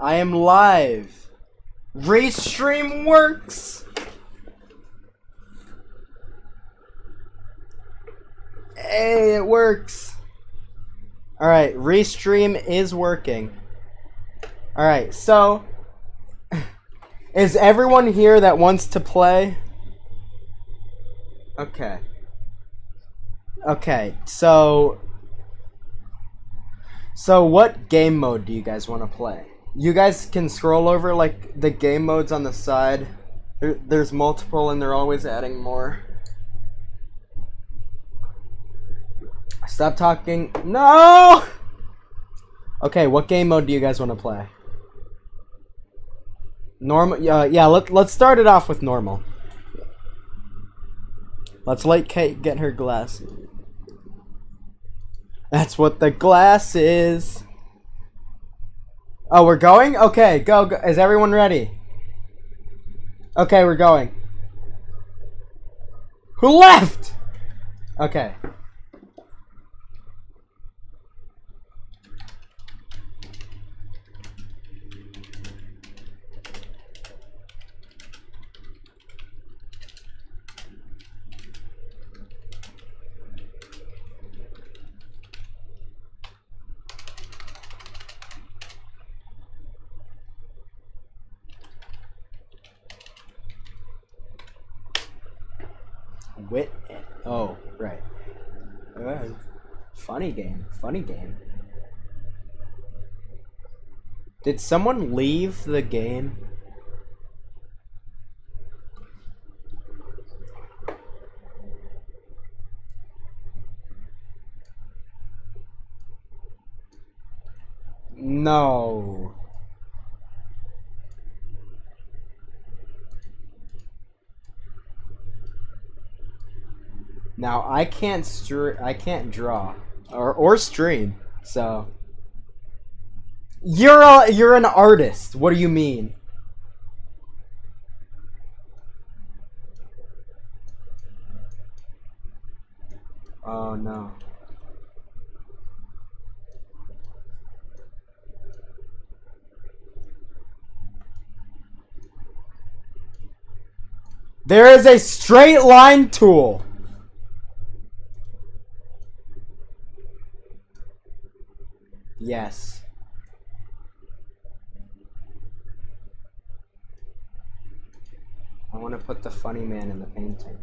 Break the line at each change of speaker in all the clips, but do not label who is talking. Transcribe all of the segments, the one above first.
I am live. Restream works. Hey, it works. All right, Restream is working. All right, so is everyone here that wants to play? Okay. Okay, so so what game mode do you guys want to play? You guys can scroll over like the game modes on the side. There, there's multiple and they're always adding more. Stop talking. No! Okay, what game mode do you guys want to play? Normal. Uh, yeah, let, let's start it off with normal. Let's let Kate get her glasses. That's what the glass is. Oh, we're going? Okay, go, go. Is everyone ready? Okay, we're going. Who left? Okay. Wit. Oh, right. Uh, funny game. Funny game. Did someone leave the game? No. Now I can't str I can't draw or or stream. So you're a you're an artist. What do you mean? Oh no. There is a straight line tool. Yes. I want to put the funny man in the painting.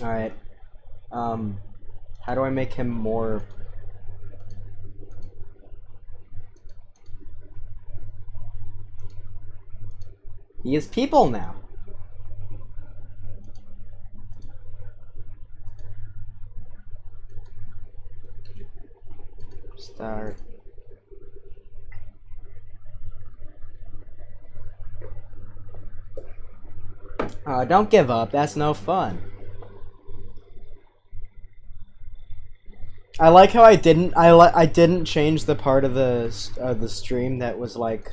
Alright. Um, how do I make him more... He is people now. Start. Uh, don't give up. That's no fun. I like how I didn't I li- I didn't change the part of the uh, the stream that was like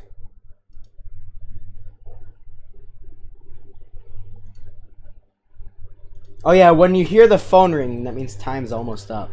Oh yeah, when you hear the phone ring, that means time's almost up.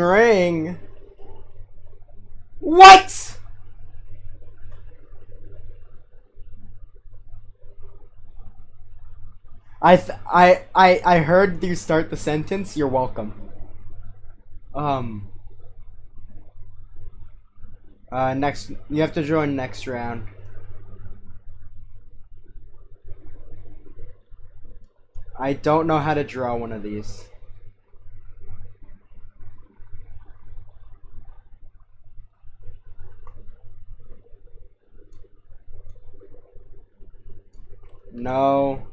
Ring ring. What? I th I I I heard you start the sentence. You're welcome. Um. Uh, next you have to join next round. I don't know how to draw one of these. No.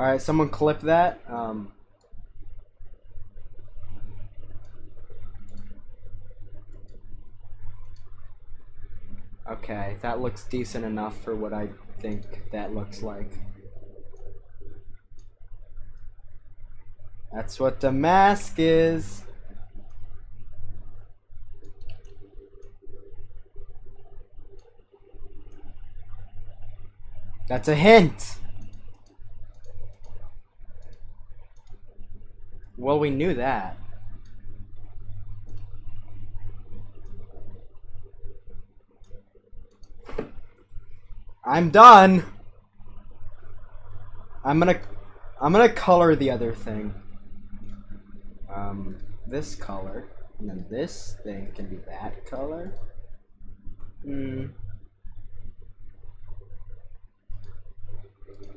Alright, someone clip that. Um, okay, that looks decent enough for what I think that looks like. That's what the mask is. That's a hint. Well, we knew that. I'm done. I'm gonna, I'm gonna color the other thing. Um, this color, and then this thing can be that color. Hmm.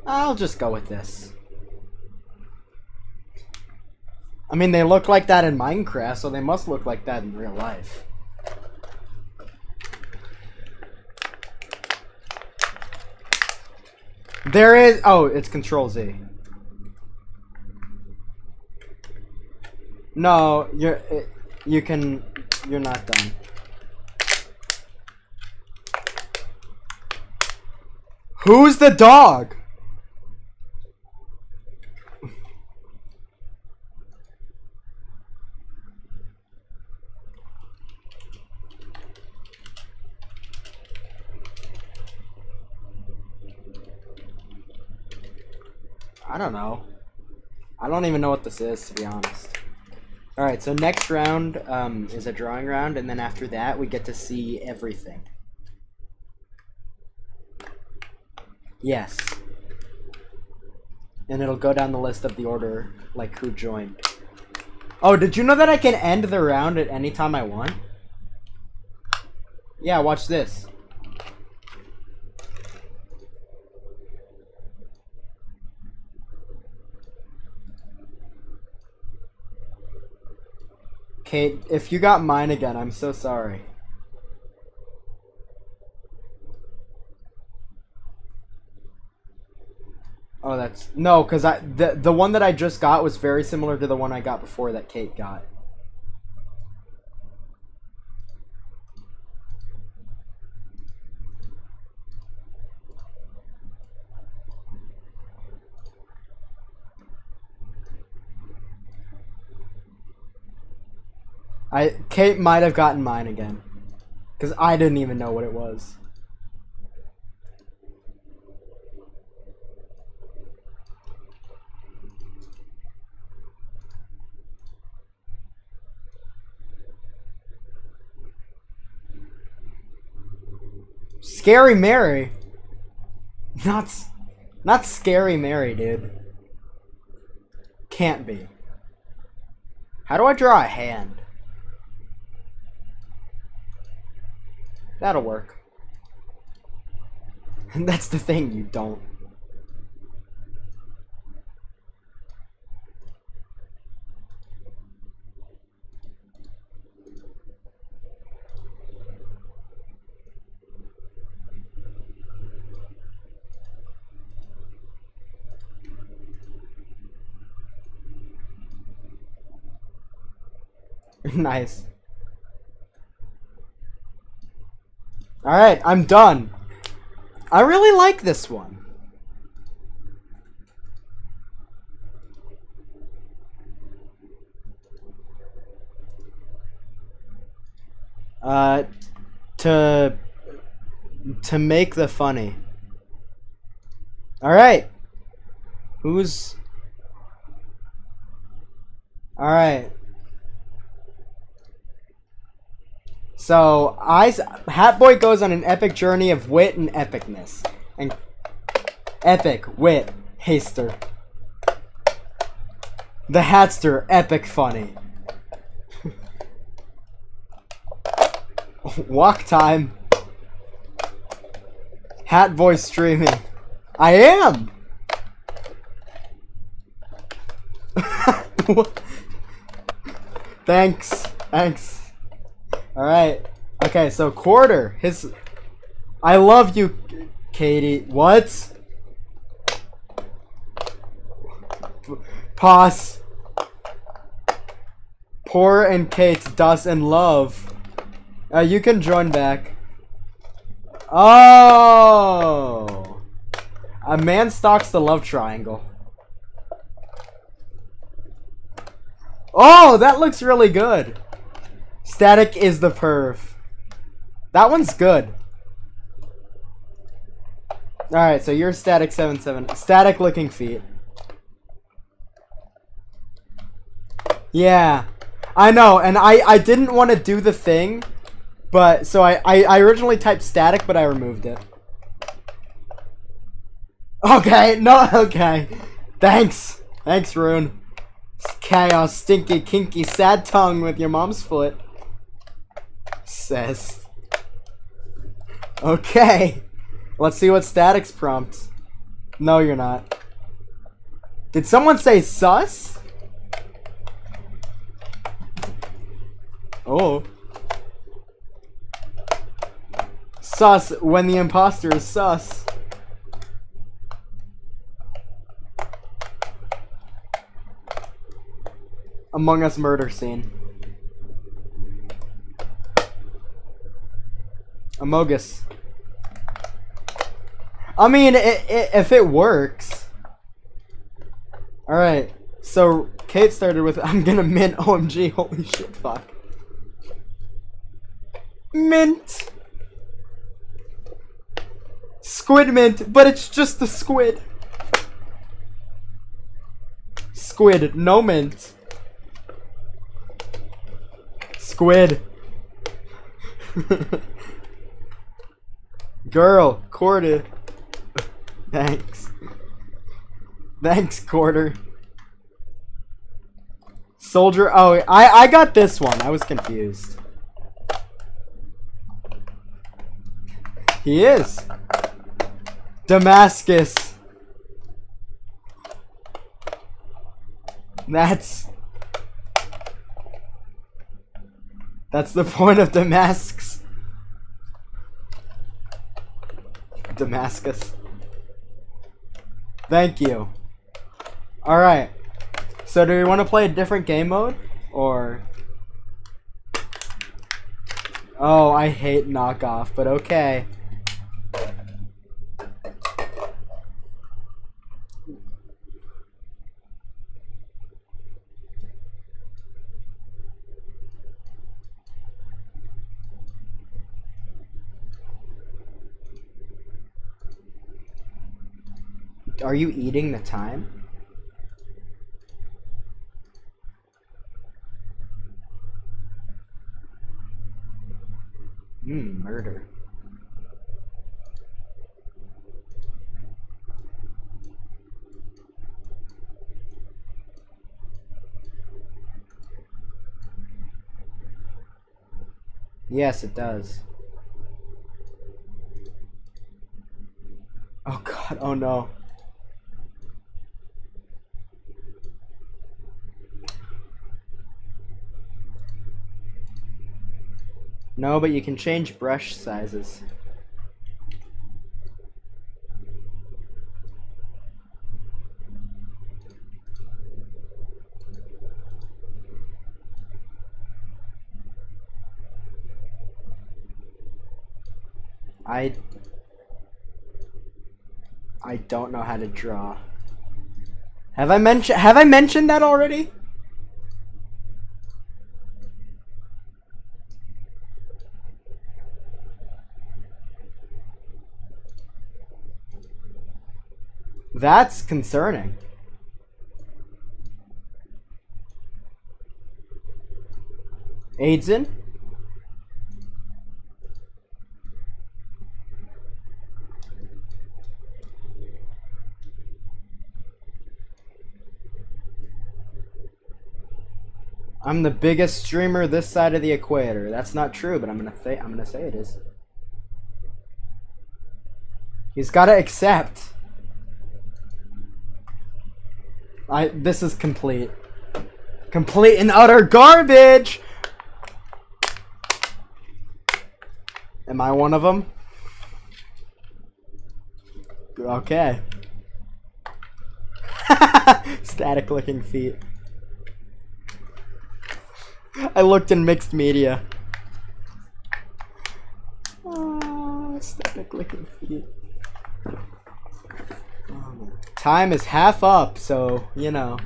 I'll just go with this. I mean, they look like that in Minecraft, so they must look like that in real life. There is... Oh, it's Control Z. No, you're... You can... You're not done. Who's the dog? I don't know. I don't even know what this is, to be honest. Alright, so next round um, is a drawing round, and then after that, we get to see everything. Yes. And it'll go down the list of the order, like who joined. Oh, did you know that I can end the round at any time I want? Yeah, watch this. Kate, if you got mine again, I'm so sorry. Oh, that's no, cause I the the one that I just got was very similar to the one I got before that Kate got. I Kate might have gotten mine again. Cause I didn't even know what it was. Scary Mary. Not not Scary Mary, dude. Can't be. How do I draw a hand? That'll work. And that's the thing, you don't. nice. Alright, I'm done. I really like this one. Uh, to to make the funny. All right. Who's All right. So, I, Hatboy goes on an epic journey of wit and epicness. And epic, wit, haster. The Hatster, epic funny. Walk time. Hat voice streaming. I am. Thanks. Thanks. All right. Okay, so quarter. His. I love you, Katie. What? Pause. Poor and Kate does in love. Uh, you can join back. Oh! A man stalks the love triangle. Oh, that looks really good. Static is the perv. That one's good. Alright, so you're static 77. Static looking feet. Yeah. I know, and I, I didn't want to do the thing, but, so I, I, I originally typed static, but I removed it. Okay, no, okay. Thanks. Thanks, Rune. Chaos, stinky, kinky, sad tongue with your mom's foot. Says. Okay. Let's see what statics prompts. No, you're not. Did someone say sus? Oh. Sus when the imposter is sus. Among Us murder scene. Amogus. I mean, it, it, if it works. Alright, so Kate started with, I'm gonna mint OMG, holy shit, fuck. Mint! Squid mint, but it's just the squid. Squid, no mint. Squid. Girl, quarter. Thanks. Thanks, quarter. Soldier. Oh, I I got this one. I was confused. He is. Damascus. That's That's the point of Damascus. Damascus. Thank you. Alright. So do we want to play a different game mode? Or... Oh, I hate knockoff, but okay. Are you eating the time? Hmm, murder. Yes, it does. Oh god, oh no. No, but you can change brush sizes. I I don't know how to draw. Have I mentioned have I mentioned that already? That's concerning. Aidson? I'm the biggest streamer this side of the equator. That's not true, but I'm gonna say I'm gonna say it is. He's gotta accept. I this is complete. Complete and utter garbage! Am I one of them? Okay. Static looking feet. I looked in mixed media. Oh, static looking feet. Time is half up, so you know.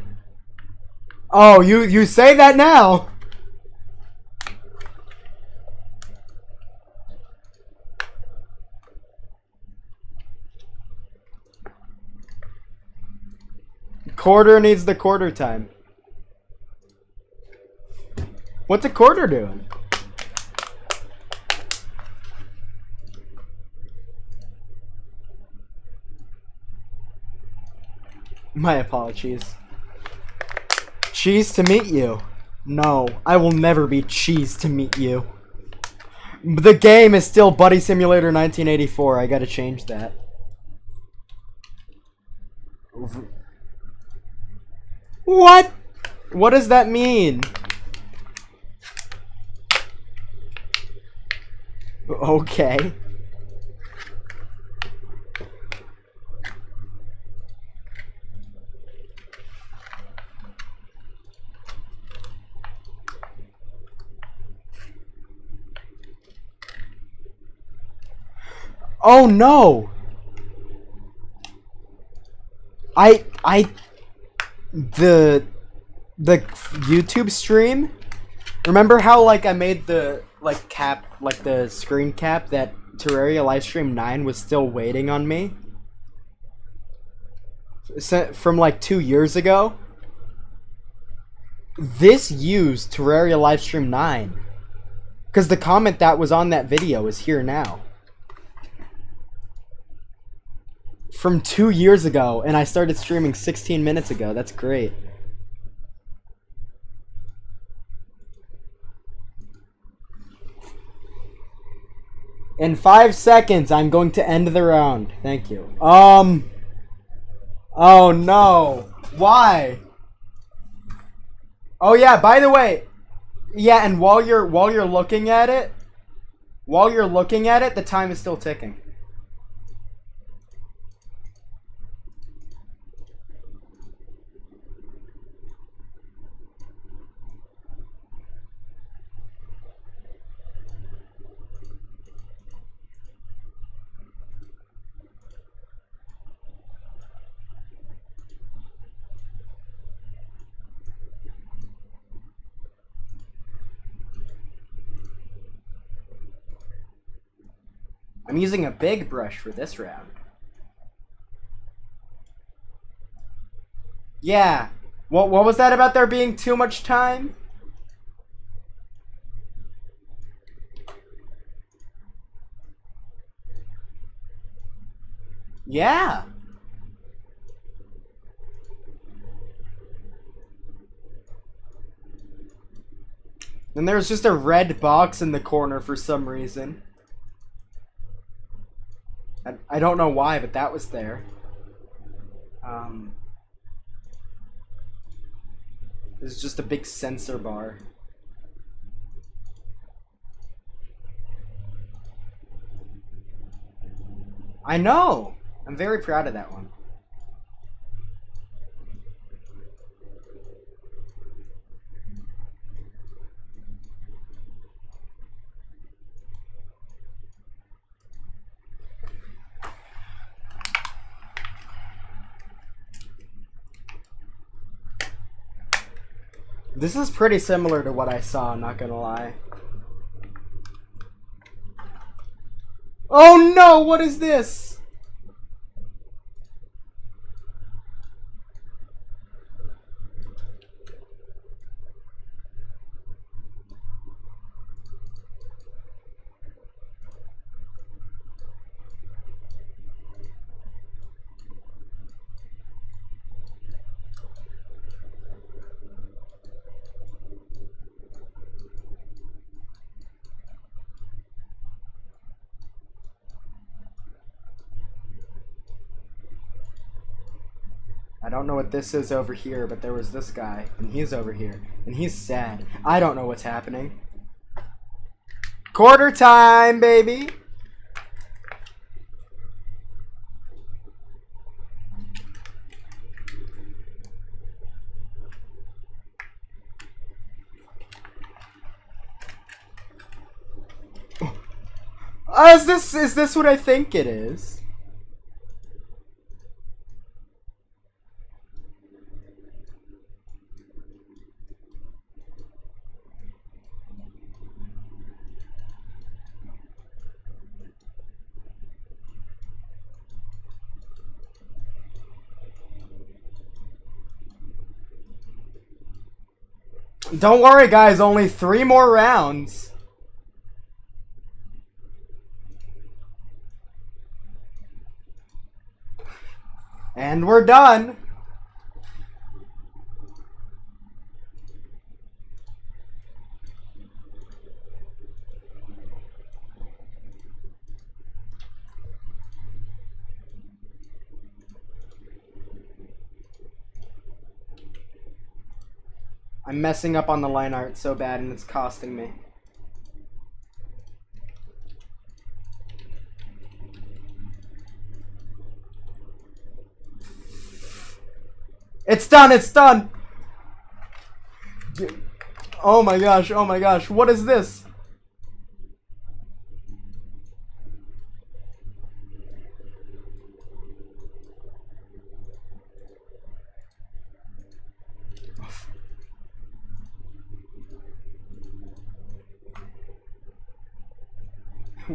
Oh, you you say that now. Quarter needs the quarter time. What's a quarter doing? My apologies. Cheese to meet you. No, I will never be cheese to meet you. The game is still Buddy Simulator 1984. I gotta change that. What? What does that mean? Okay. Oh no! I I the the YouTube stream. Remember how like I made the like cap like the screen cap that Terraria Livestream 9 was still waiting on me? From like 2 years ago? This used Terraria Livestream 9. Cuz the comment that was on that video is here now. From two years ago, and I started streaming 16 minutes ago. That's great. In five seconds, I'm going to end the round. Thank you. Um. Oh no. Why? Oh yeah. By the way, yeah. And while you're while you're looking at it, while you're looking at it, the time is still ticking. I'm using a big brush for this round. Yeah. What, what was that about there being too much time? Yeah. And there's just a red box in the corner for some reason. I, don't know why, but that was there. Um, there's just a big censor bar. I know! I'm very proud of that one. This is pretty similar to what I saw, not gonna lie. Oh no, what is this? Know what this is over here, but there was this guy, and he's over here, and he's sad. I don't know what's happening. Quarter time, baby! Uh, is this is this what I think it is? Don't worry, guys. Only three more rounds. And we're done. I'm messing up on the line art so bad and it's costing me. It's done, it's done! Oh my gosh, oh my gosh, what is this?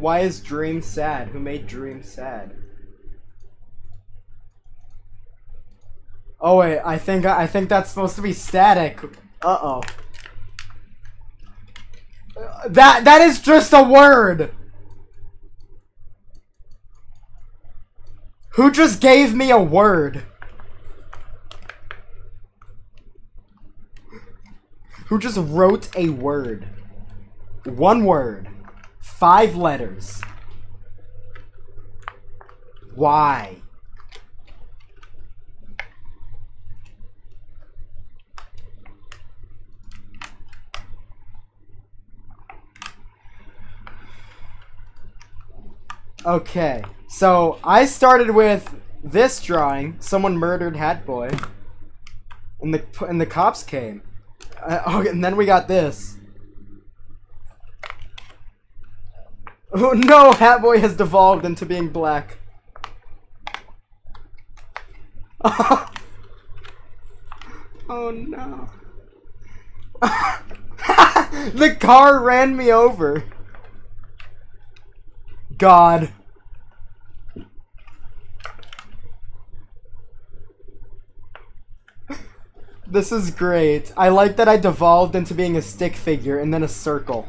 Why is Dream sad? Who made Dream sad? Oh wait, I think I think that's supposed to be static. Uh oh. That that is just a word. Who just gave me a word? Who just wrote a word? One word. Five letters. Why? Okay, so I started with this drawing. Someone murdered Hat Boy, and the and the cops came. Uh, oh, and then we got this. Oh no, Hat Boy has devolved into being black. oh no. the car ran me over. God. This is great. I like that I devolved into being a stick figure and then a circle.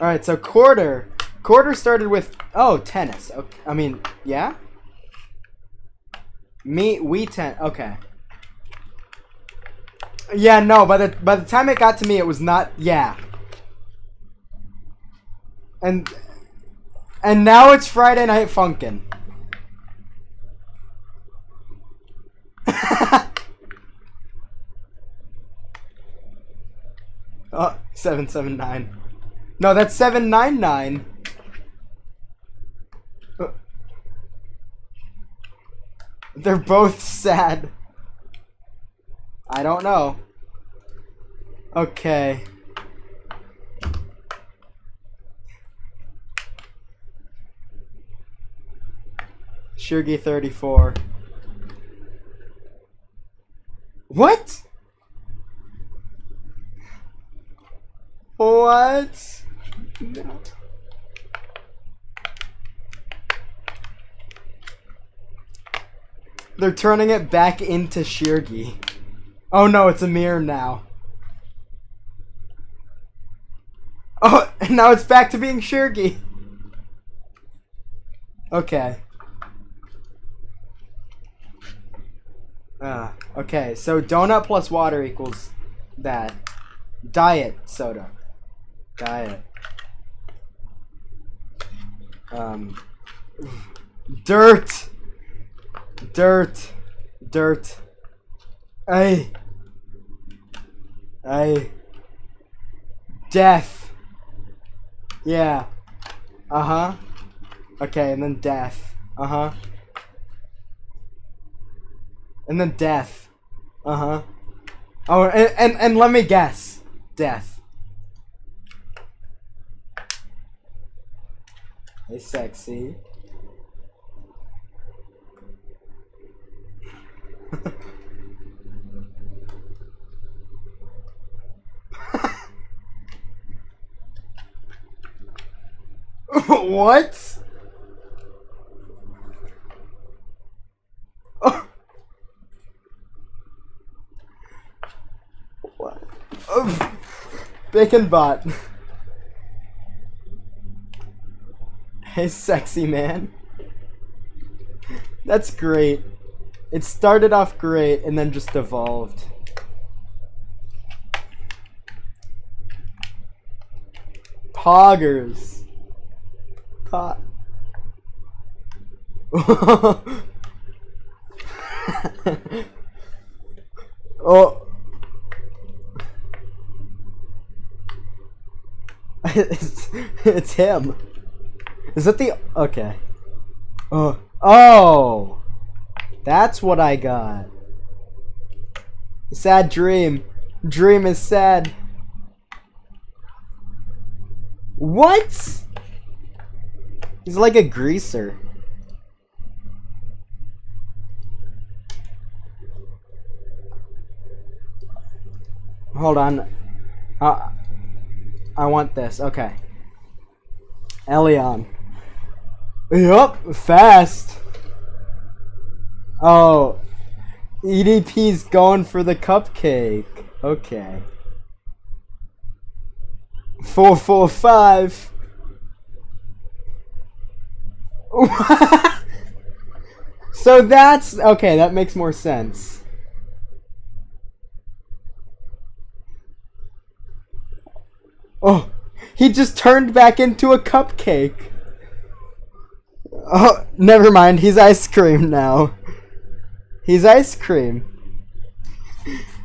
Alright, so quarter. Quarter started with... Oh, tennis. Okay. I mean, yeah? Me, we ten... Okay. Yeah, no, by the, by the time it got to me, it was not... Yeah. And and now it's Friday Night Funkin'. oh, 779. No, that's 799. They're both sad. I don't know. Okay. Shirgi 34. What? What? They're turning it back into Shirgi. Oh no, it's a mirror now. Oh, and now it's back to being Shirgi. Okay. Ah, okay. So donut plus water equals that. Diet soda. Diet. Um. Dirt. Dirt. Dirt. Ay. Ay. Death. Yeah. Uh-huh. Okay, and then death. Uh-huh. And then death. Uh-huh. Oh, and, and, and let me guess. Death. Hey, sexy. what? What? Bacon bot. Hey, sexy man. That's great. It started off great and then just evolved. Poggers. Pot. oh. it's, it's him. Is that the okay? Oh, oh, that's what I got. Sad dream. Dream is sad. What? He's like a greaser. Hold on. Uh, I want this. Okay. Elion. Yup, fast. Oh, EDP's going for the cupcake. Okay. Four, four, five. so that's okay. That makes more sense. Oh, he just turned back into a cupcake. Oh, never mind. He's ice cream now. He's ice cream.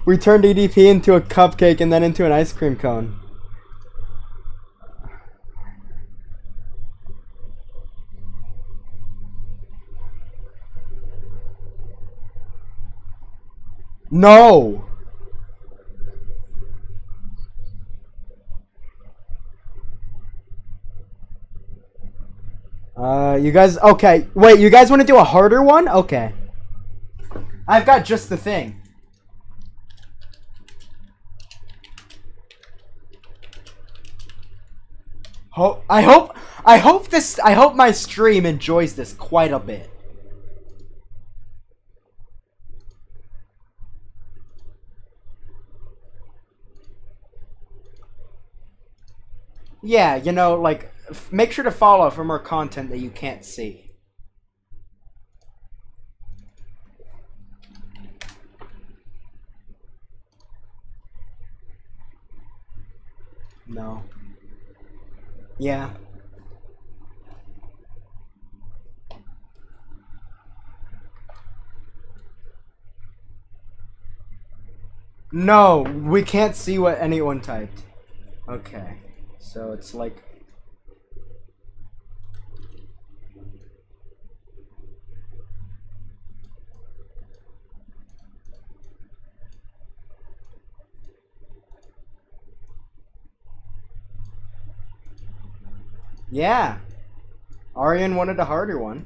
We turned EDP into a cupcake and then into an ice cream cone. No! Uh, you guys, okay. Wait, you guys want to do a harder one? Okay. I've got just the thing. Ho I hope, I hope this, I hope my stream enjoys this quite a bit. Yeah, you know, like, make sure to follow for more content that you can't see. No. Yeah. No, we can't see what anyone typed. Okay. So it's like Yeah. Arian wanted a harder one.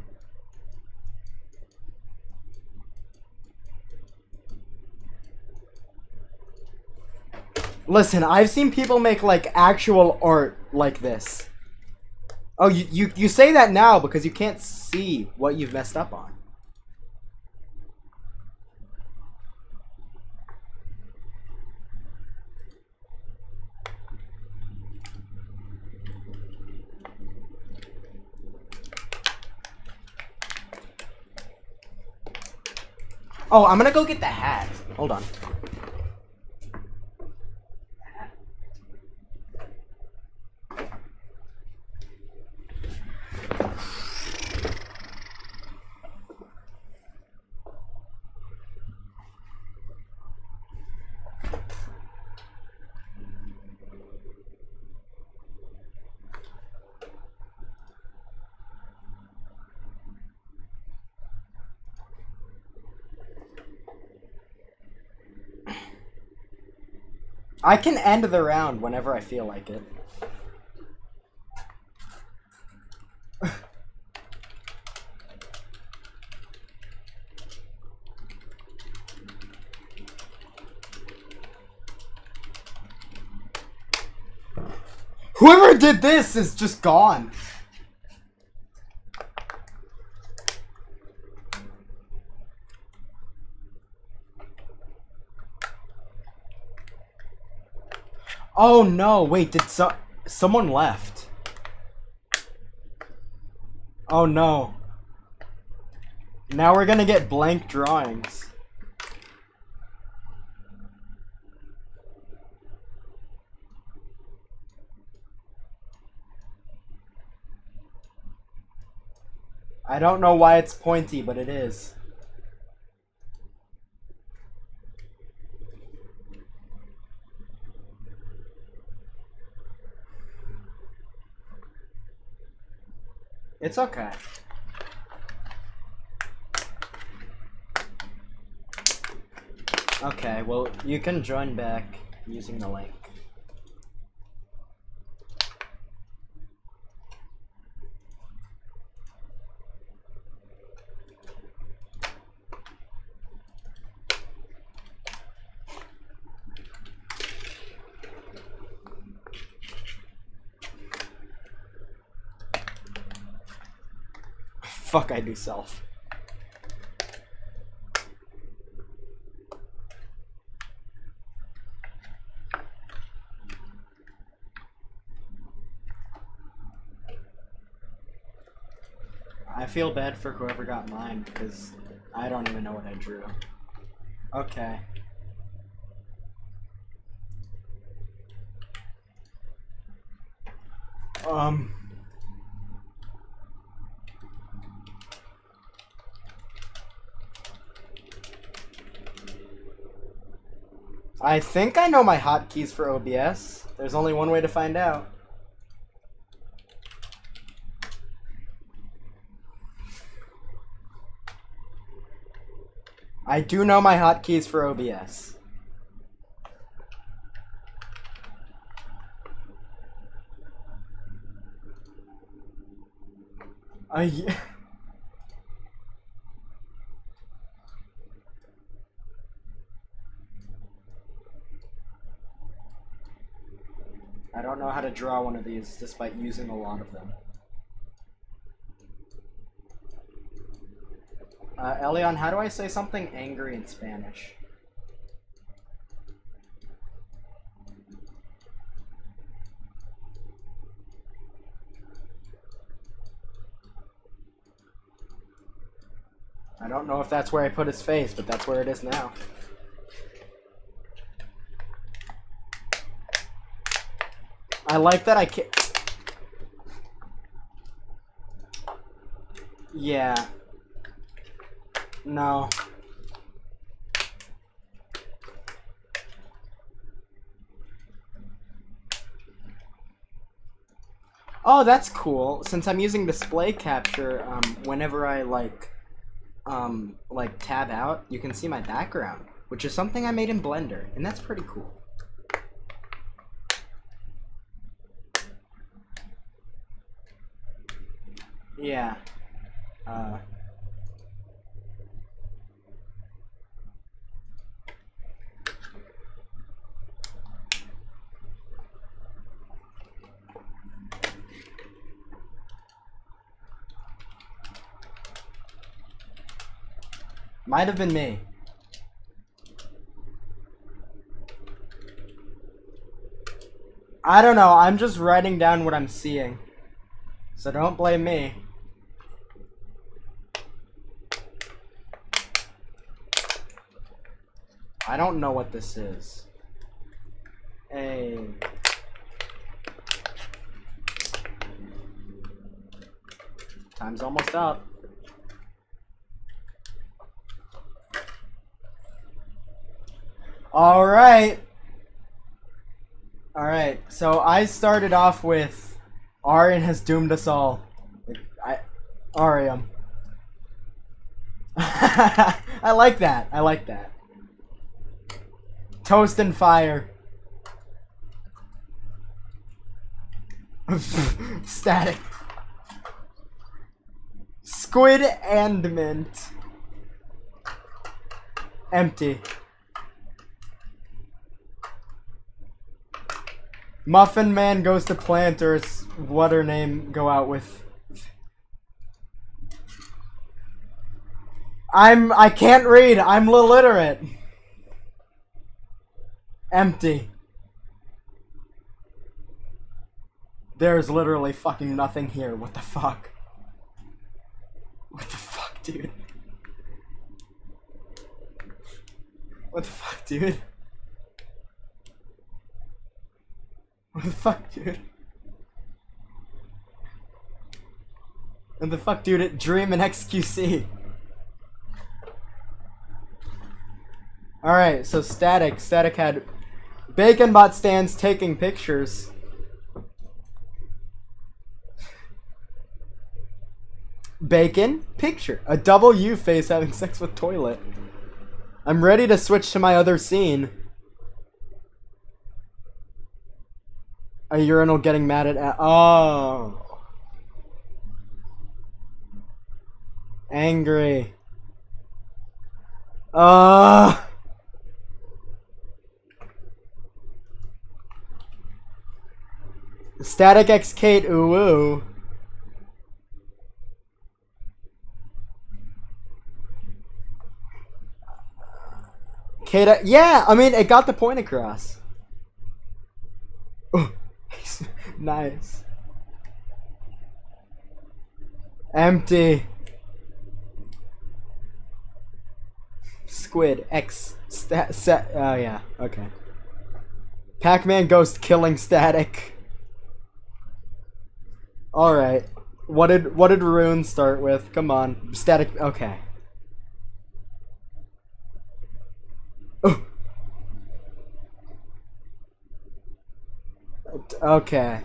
Listen, I've seen people make like actual art like this. Oh, you, you, you say that now because you can't see what you've messed up on. Oh, I'm gonna go get the hat. Hold on. I can end the round whenever I feel like it. Whoever did this is just gone. Oh no, wait, did so someone left? Oh no. Now we're gonna get blank drawings. I don't know why it's pointy, but it is. It's okay. Okay, well, you can join back using the link. Self. I feel bad for whoever got mine because I don't even know what I drew. Okay. Um. I think I know my hotkeys for OBS. There's only one way to find out. I do know my hotkeys for OBS. I. I don't know how to draw one of these despite using a lot of them. Uh, Elion, how do I say something angry in Spanish? I don't know if that's where I put his face, but that's where it is now. I like that I can't. Yeah. No. Oh, that's cool. Since I'm using display capture, um, whenever I like, um, like tab out, you can see my background, which is something I made in Blender, and that's pretty cool. Yeah. Uh, might have been me. I don't know. I'm just writing down what I'm seeing. So don't blame me. I don't know what this is. Hey. Time's almost up. All right. All right. So I started off with Arian has doomed us all. I Arium. I like that. I like that. Toast and fire. Static. Squid and mint. Empty. Muffin Man goes to planters. what her name go out with. I'm I can't read. I'm illiterate. Empty. There's literally fucking nothing here. What the fuck? What the fuck, dude? What the fuck, dude? What the fuck, dude? What the fuck, dude? Dream and XQC. Alright, so Static. Static had BaconBot stands taking pictures. Bacon, picture. A double U face having sex with toilet. I'm ready to switch to my other scene. A urinal getting mad at. Oh. Angry. Uh. Static X Kate, ooh ooh. Kate, yeah, I mean, it got the point across. Nice. Empty. Squid X stat. Oh yeah. Okay. Pac-Man Ghost killing static. All right. What did what did Rune start with? Come on, static. Okay. Oh. Okay.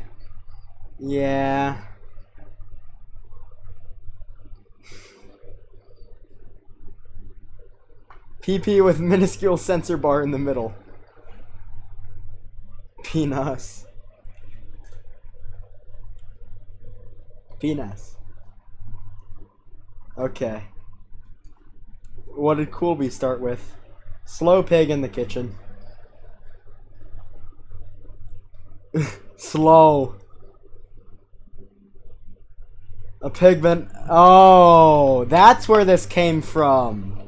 Yeah. PP with minuscule censor bar in the middle. Penis. Penis. Okay. What did Coolby start with? Slow pig in the kitchen. Slow. A pigment. Oh, that's where this came from.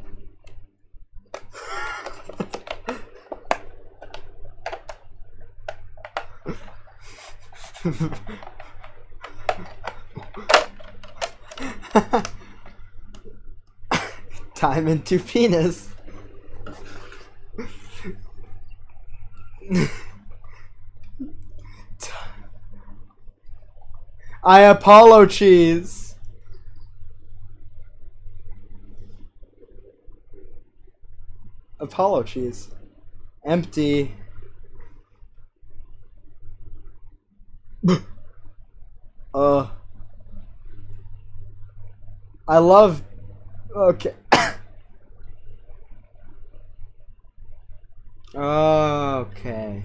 Time into penis. I Apollo cheese. Apollo cheese. Empty. uh. I love. Okay. okay.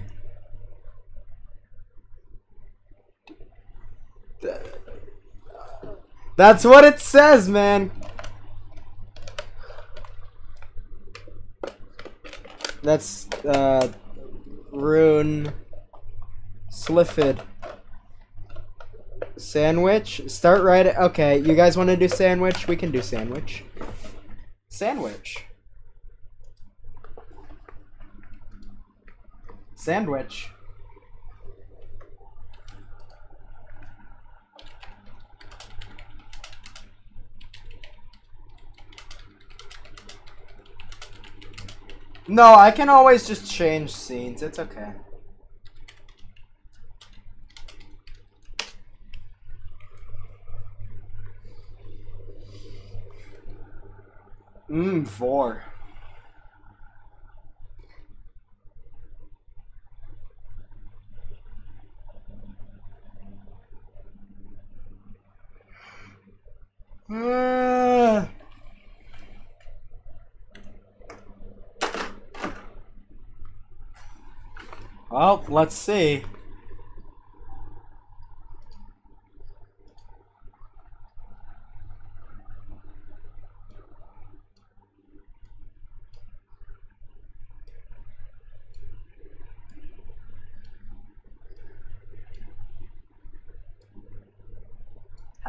That's what it says, man. That's uh rune Sliffid. Sandwich? Start right okay, you guys want to do sandwich? We can do sandwich. Sandwich. Sandwich. No, I can always just change scenes. It's okay. Mmm, four. Uh, well, let's see.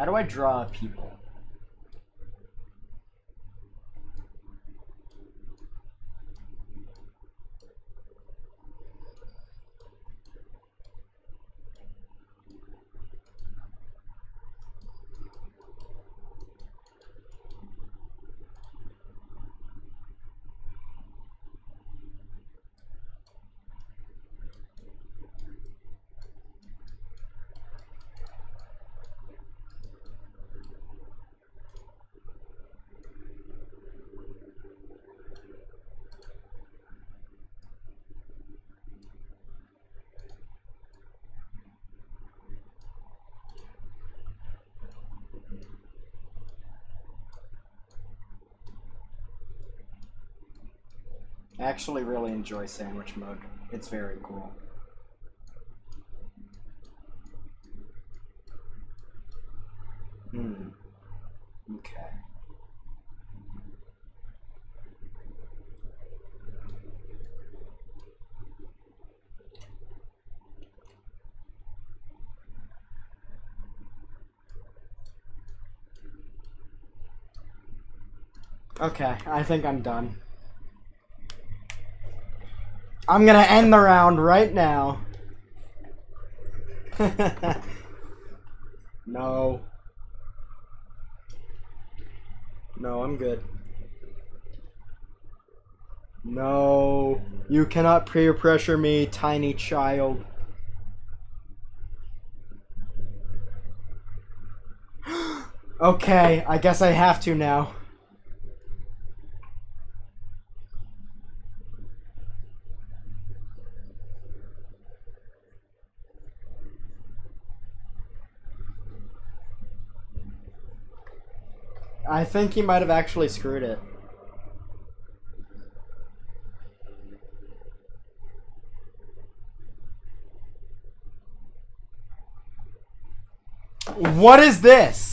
How do I draw people? I actually really enjoy sandwich mode. It's very cool. Hmm. Okay. Okay, I think I'm done. I'm gonna end the round right now. no. No, I'm good. No. You cannot peer pressure me, tiny child. okay, I guess I have to now. I think he might have actually screwed it. What is this?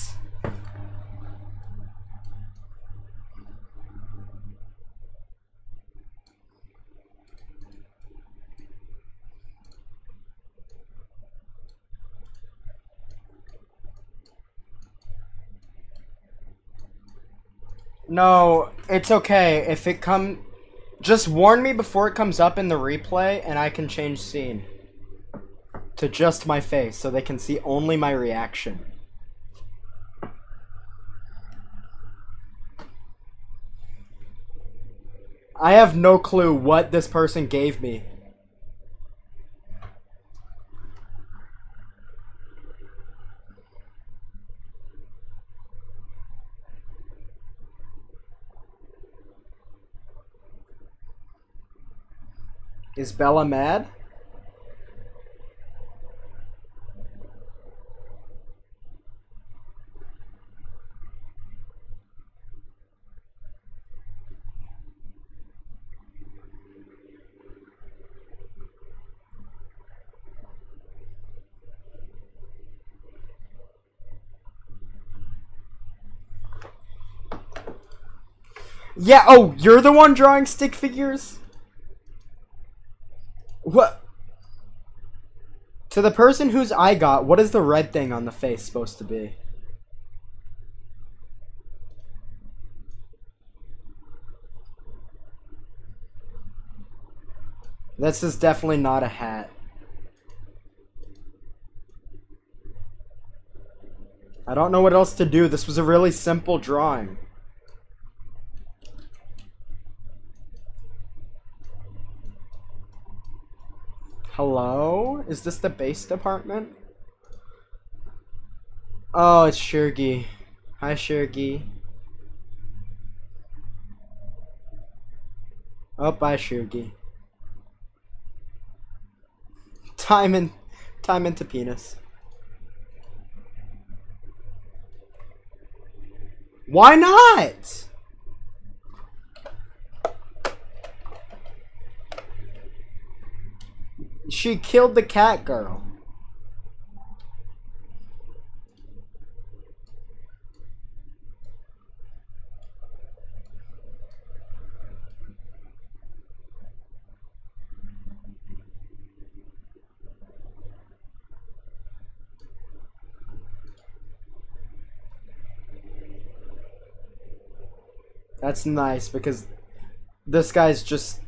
No, it's okay. If it come just warn me before it comes up in the replay and I can change scene to just my face so they can see only my reaction. I have no clue what this person gave me. Is Bella mad? Yeah, oh, you're the one drawing stick figures? What? To the person whose eye got, what is the red thing on the face supposed to be? This is definitely not a hat. I don't know what else to do. This was a really simple drawing. Hello? Is this the base department? Oh, it's Shurgi. Hi, Shurgi. Oh, bye, Shurgi. Time in, time into penis. Why not? She killed the cat girl. That's nice because this guy's just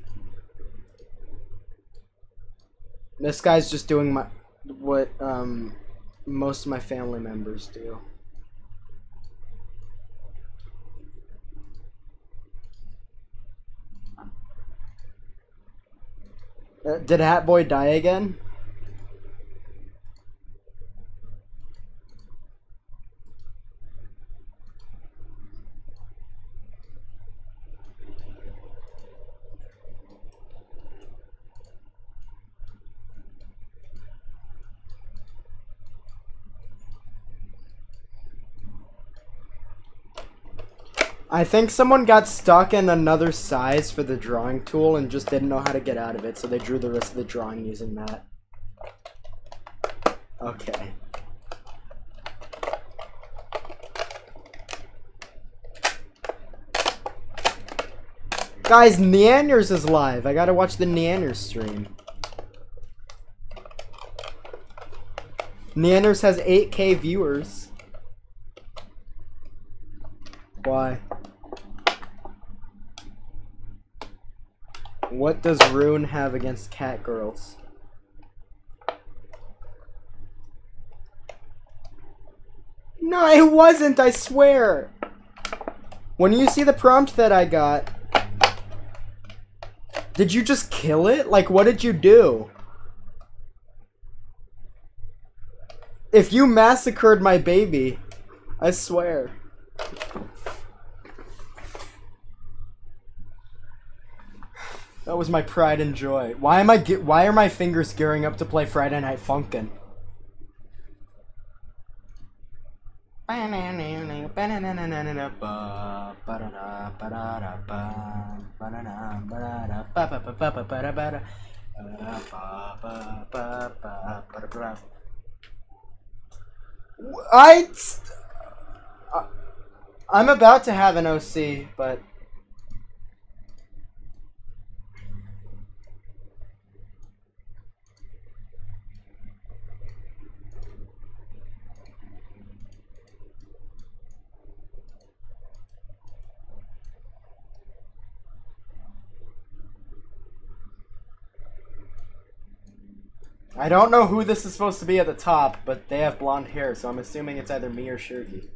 this guy's just doing my what um most of my family members do. Uh, did Hat Boy die again? I think someone got stuck in another size for the drawing tool and just didn't know how to get out of it, so they drew the rest of the drawing using that. Okay. Guys, Neanders is live. I gotta watch the Neanders stream. Neanders has 8k viewers. Why? What does Rune have against cat girls? No, it wasn't, I swear! When you see the prompt that I got, did you just kill it? Like, what did you do? If you massacred my baby, I swear. That was my pride and joy. Why am I ge- why are my fingers gearing up to play Friday Night Funkin'? I'm about to have an OC, but I don't know who this is supposed to be at the top, but they have blonde hair, so I'm assuming it's either me or Shirky.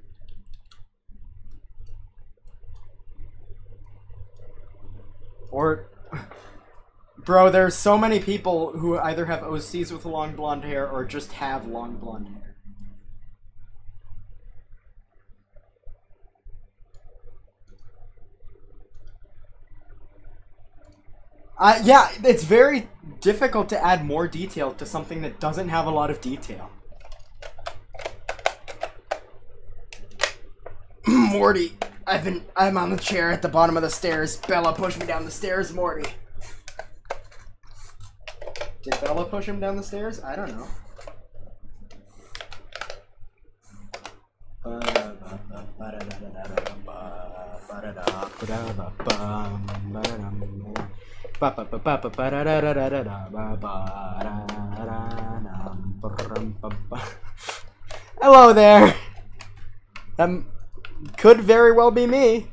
Or, bro, there's so many people who either have OCs with long blonde hair or just have long blonde hair. Uh, yeah, it's very difficult to add more detail to something that doesn't have a lot of detail. Morty, I've been I'm on the chair at the bottom of the stairs. Bella pushed me down the stairs, Morty. Did Bella push him down the stairs? I don't know. Hello there. Um, could very well be me.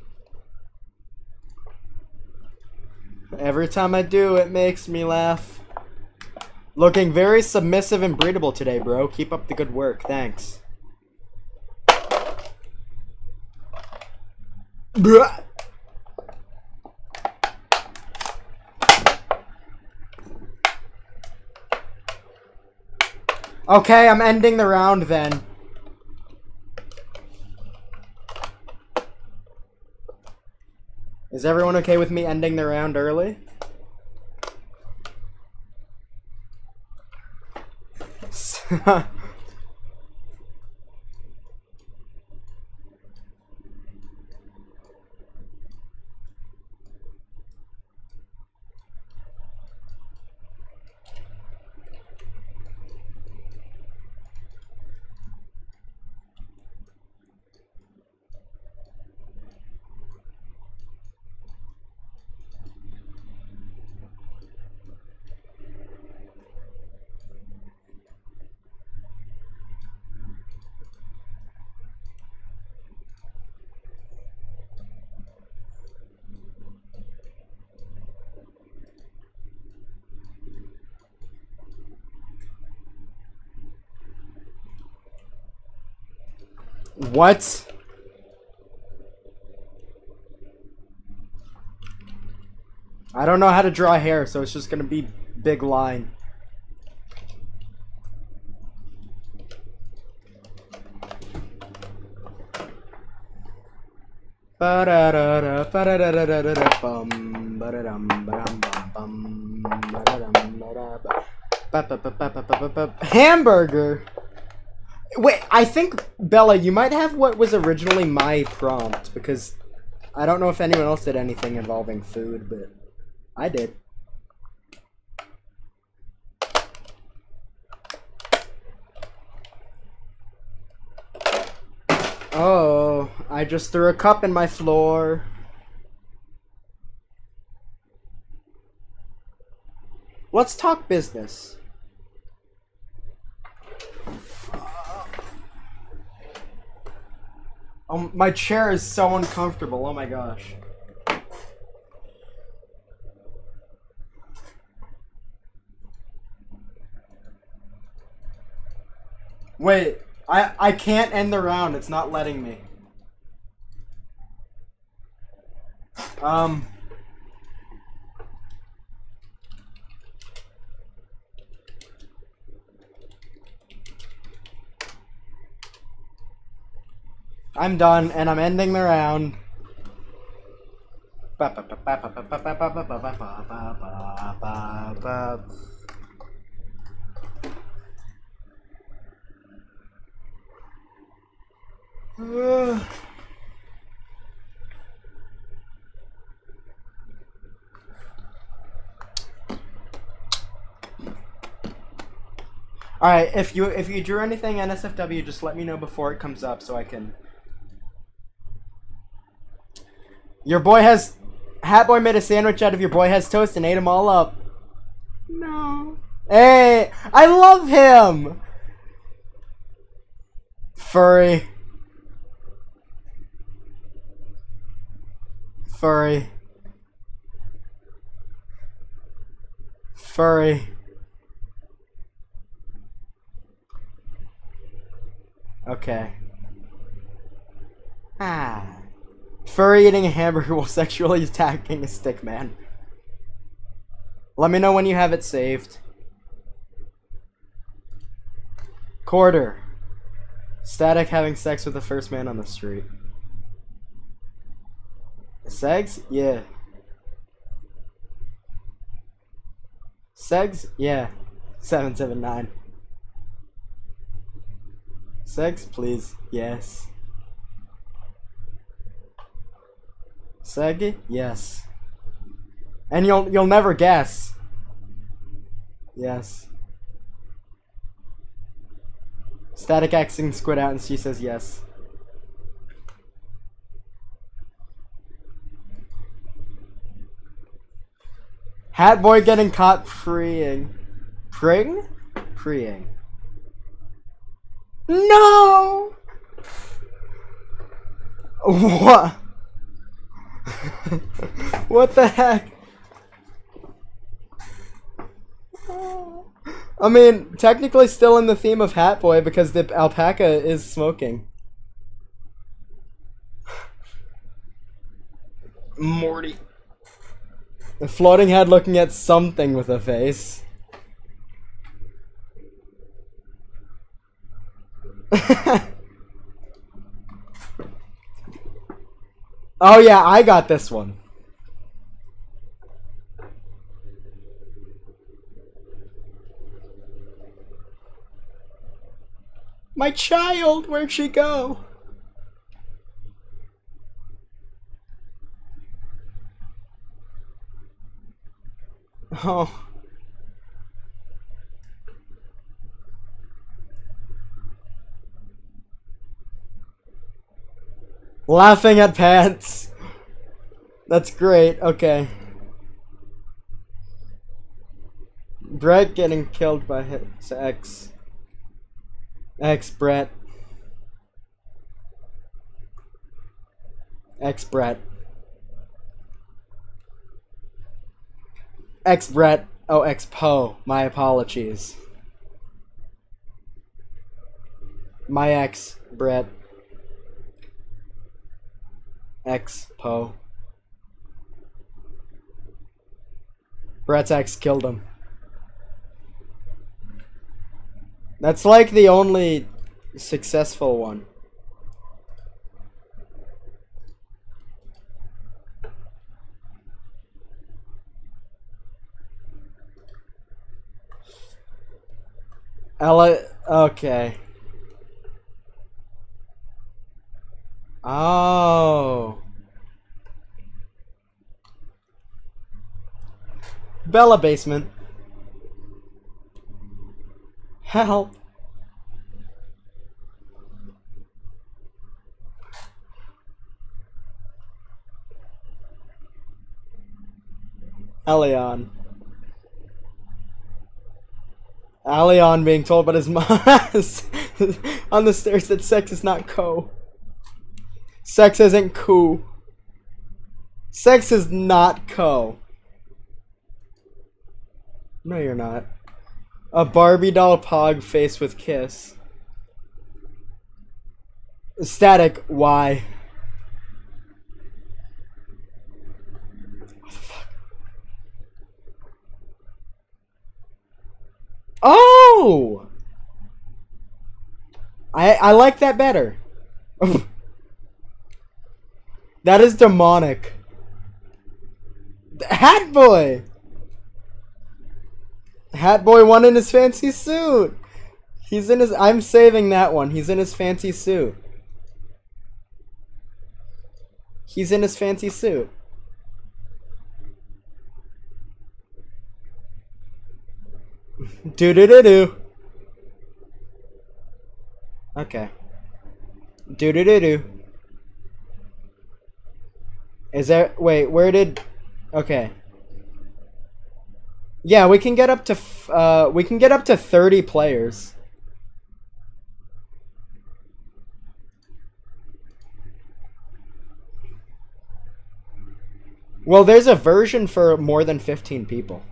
Every time I do, it makes me laugh. Looking very submissive and breedable today, bro. Keep up the good work. Thanks. Bruh. Okay, I'm ending the round then. Is everyone okay with me ending the round early? What? I don't know how to draw hair, so it's just gonna be big line. Hamburger. Wait, I think Bella, you might have what was originally my prompt because I don't know if anyone else did anything involving food, but I did. Oh, I just threw a cup in my floor. Let's talk business. Oh, my chair is so uncomfortable. Oh my gosh. Wait, I I can't end the round. It's not letting me. Um. I'm done, and I'm ending the round. All right, if you if you drew anything NSFW, just let me know before it comes up so I can. Your boy has, Hat Boy made a sandwich out of your boy has toast and ate them all up. No. Hey, I love him. Furry. Furry. Furry. Okay. Ah. Furry eating a hamburger while sexually attacking a stick man. Let me know when you have it saved. Quarter. Static having sex with the first man on the street. Sex? Yeah. Sex? Yeah. 779. Sex, please. Yes. Seg? Yes. And you'll you'll never guess. Yes. Static Xing squid out and she says yes. Hat boy getting caught preying. Preying? Preying. No! What? what the heck? I mean, technically still in the theme of Hat Boy because the alpaca is smoking. Morty. The floating head looking at something with a face. oh yeah, I got this one. My child, where'd she go? Oh. Laughing at pants. That's great. Okay. Brett getting killed by his ex. Ex Brett. Ex Brett. Ex Brett. Oh, ex Poe. My apologies. My ex Brett. X Poe. Brett's X killed him. That's like the only successful one. Ella, okay. Oh. Bella basement. Help. Elion. Alion being told by his mom on the stairs that sex is not co. Sex isn't cool. Sex is not co. No, you're not. A Barbie doll pog face with kiss. Static, why? Oh! I I like that better. that is demonic. Hat boy. Hat boy won in his fancy suit. He's in his. I'm saving that one. He's in his fancy suit. He's in his fancy suit. do do do do. Okay. Do do do do. Is there? Wait, where did? Okay. Yeah, we can get up to uh, we can get up to thirty players. Well, there's a version for more than fifteen people.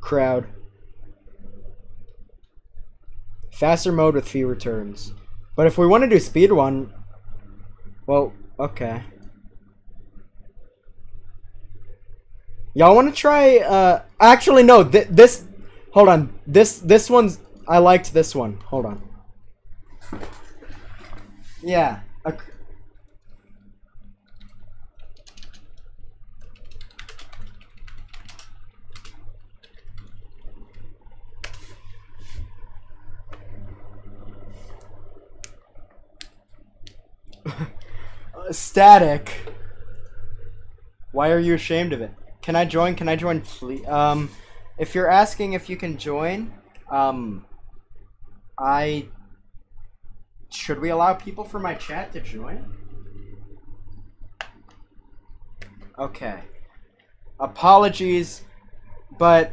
Crowd. Faster mode with fewer turns. But if we want to do speed one, well, okay. Y'all want to try? Uh, actually, no. Th this, hold on. This this one's. I liked this one. Hold on. Yeah. Uh, static. Why are you ashamed of it? Can I join? Can I join? Um, if you're asking if you can join, um, I should we allow people from my chat to join? Okay. Apologies, but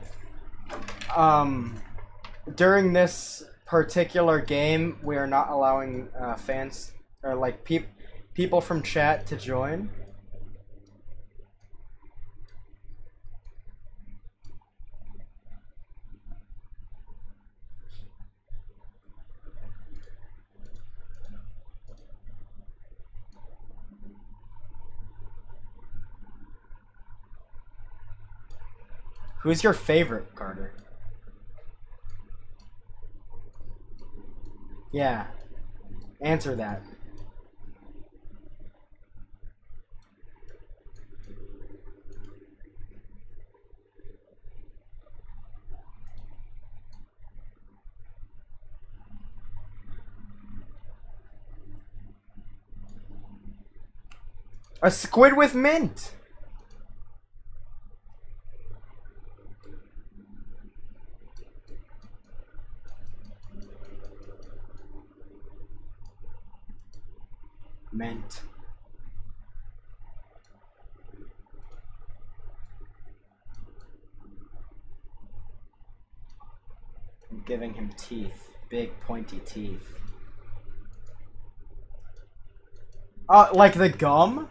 um, during this particular game, we are not allowing uh, fans or like peop people from chat to join. Who's your favorite, Carter? Yeah. Answer that. A squid with mint. Mint. I'm giving him teeth. Big pointy teeth. Uh, like the gum?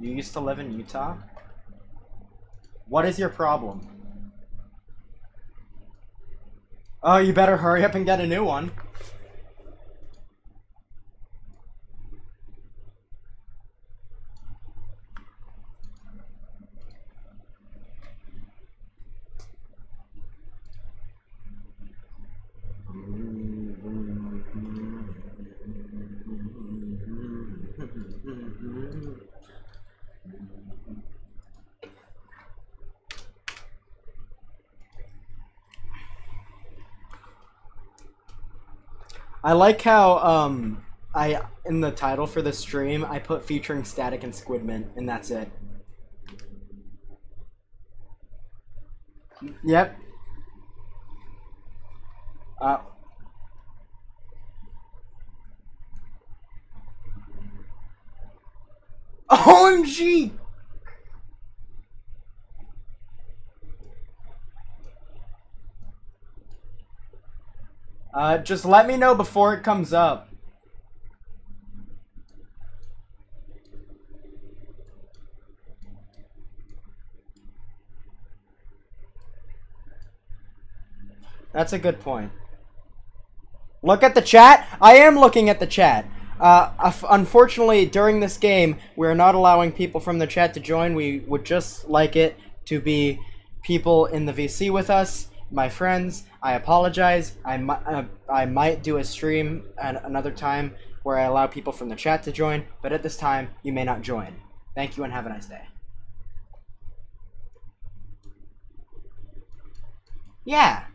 You used to live in Utah? What is your problem? Oh, you better hurry up and get a new one. I like how um I in the title for the stream I put featuring Static and Squidmint and that's it. Yep. Uh OMG! Uh, just let me know before it comes up. That's a good point. Look at the chat. I am looking at the chat. Uh, unfortunately, during this game, we're not allowing people from the chat to join. We would just like it to be people in the VC with us my friends. I apologize. I uh, I might do a stream at another time where I allow people from the chat to join, but at this time you may not join. Thank you and have a nice day. Yeah.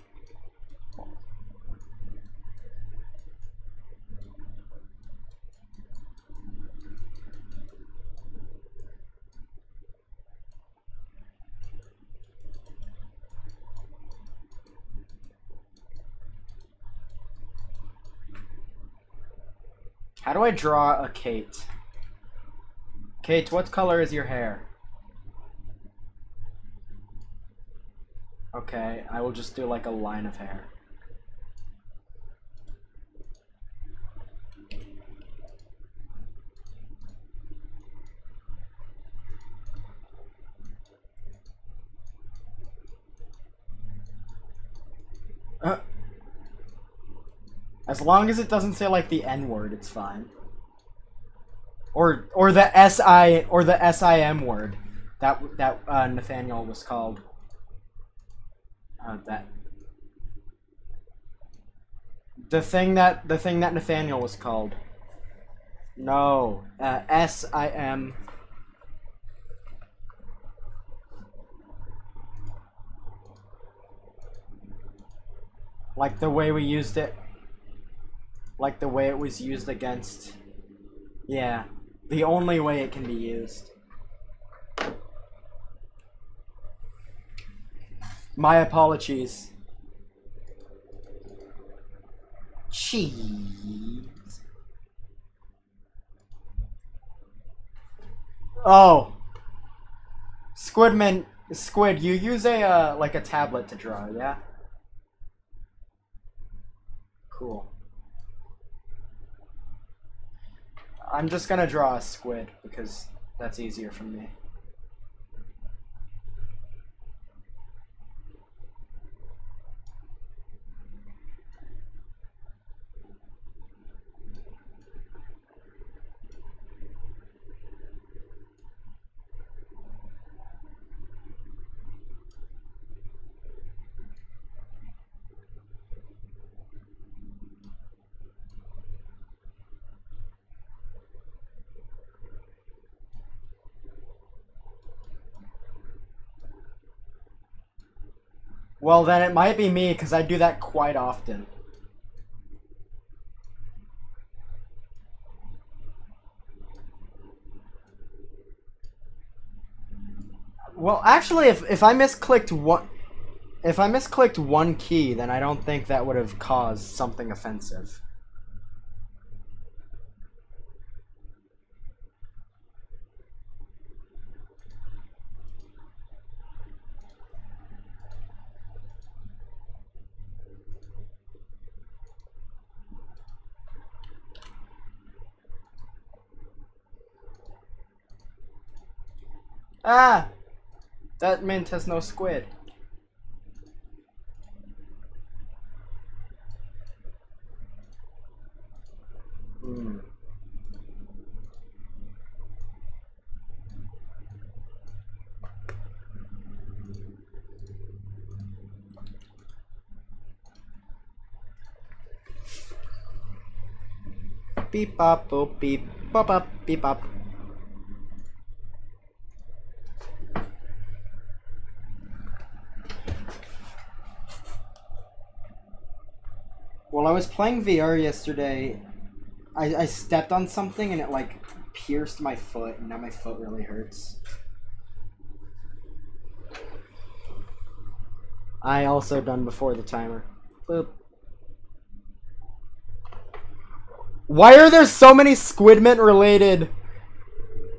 How do I draw a Kate? Kate, what color is your hair? Okay, I will just do like a line of hair. Uh. As long as it doesn't say like the N word, it's fine. Or or the S I or the S I M word that that uh, Nathaniel was called. Uh, that the thing that the thing that Nathaniel was called. No, uh, S I M. Like the way we used it like the way it was used against... Yeah, the only way it can be used. My apologies. Cheese. Oh. Squidmint, Squid, you use a, uh, like a tablet to draw, yeah? Cool. I'm just gonna draw a squid because that's easier for me. Well, then it might be me, because I do that quite often. Well, actually, if, if I misclicked one... If I misclicked one key, then I don't think that would have caused something offensive. Ah! That mint has no squid. Mm. Beep bop, boop. beep bop, beep bop. While I was playing VR yesterday, I, I stepped on something and it like pierced my foot, and now my foot really hurts. I also done before the timer. Boop. Why are there so many Squidmint related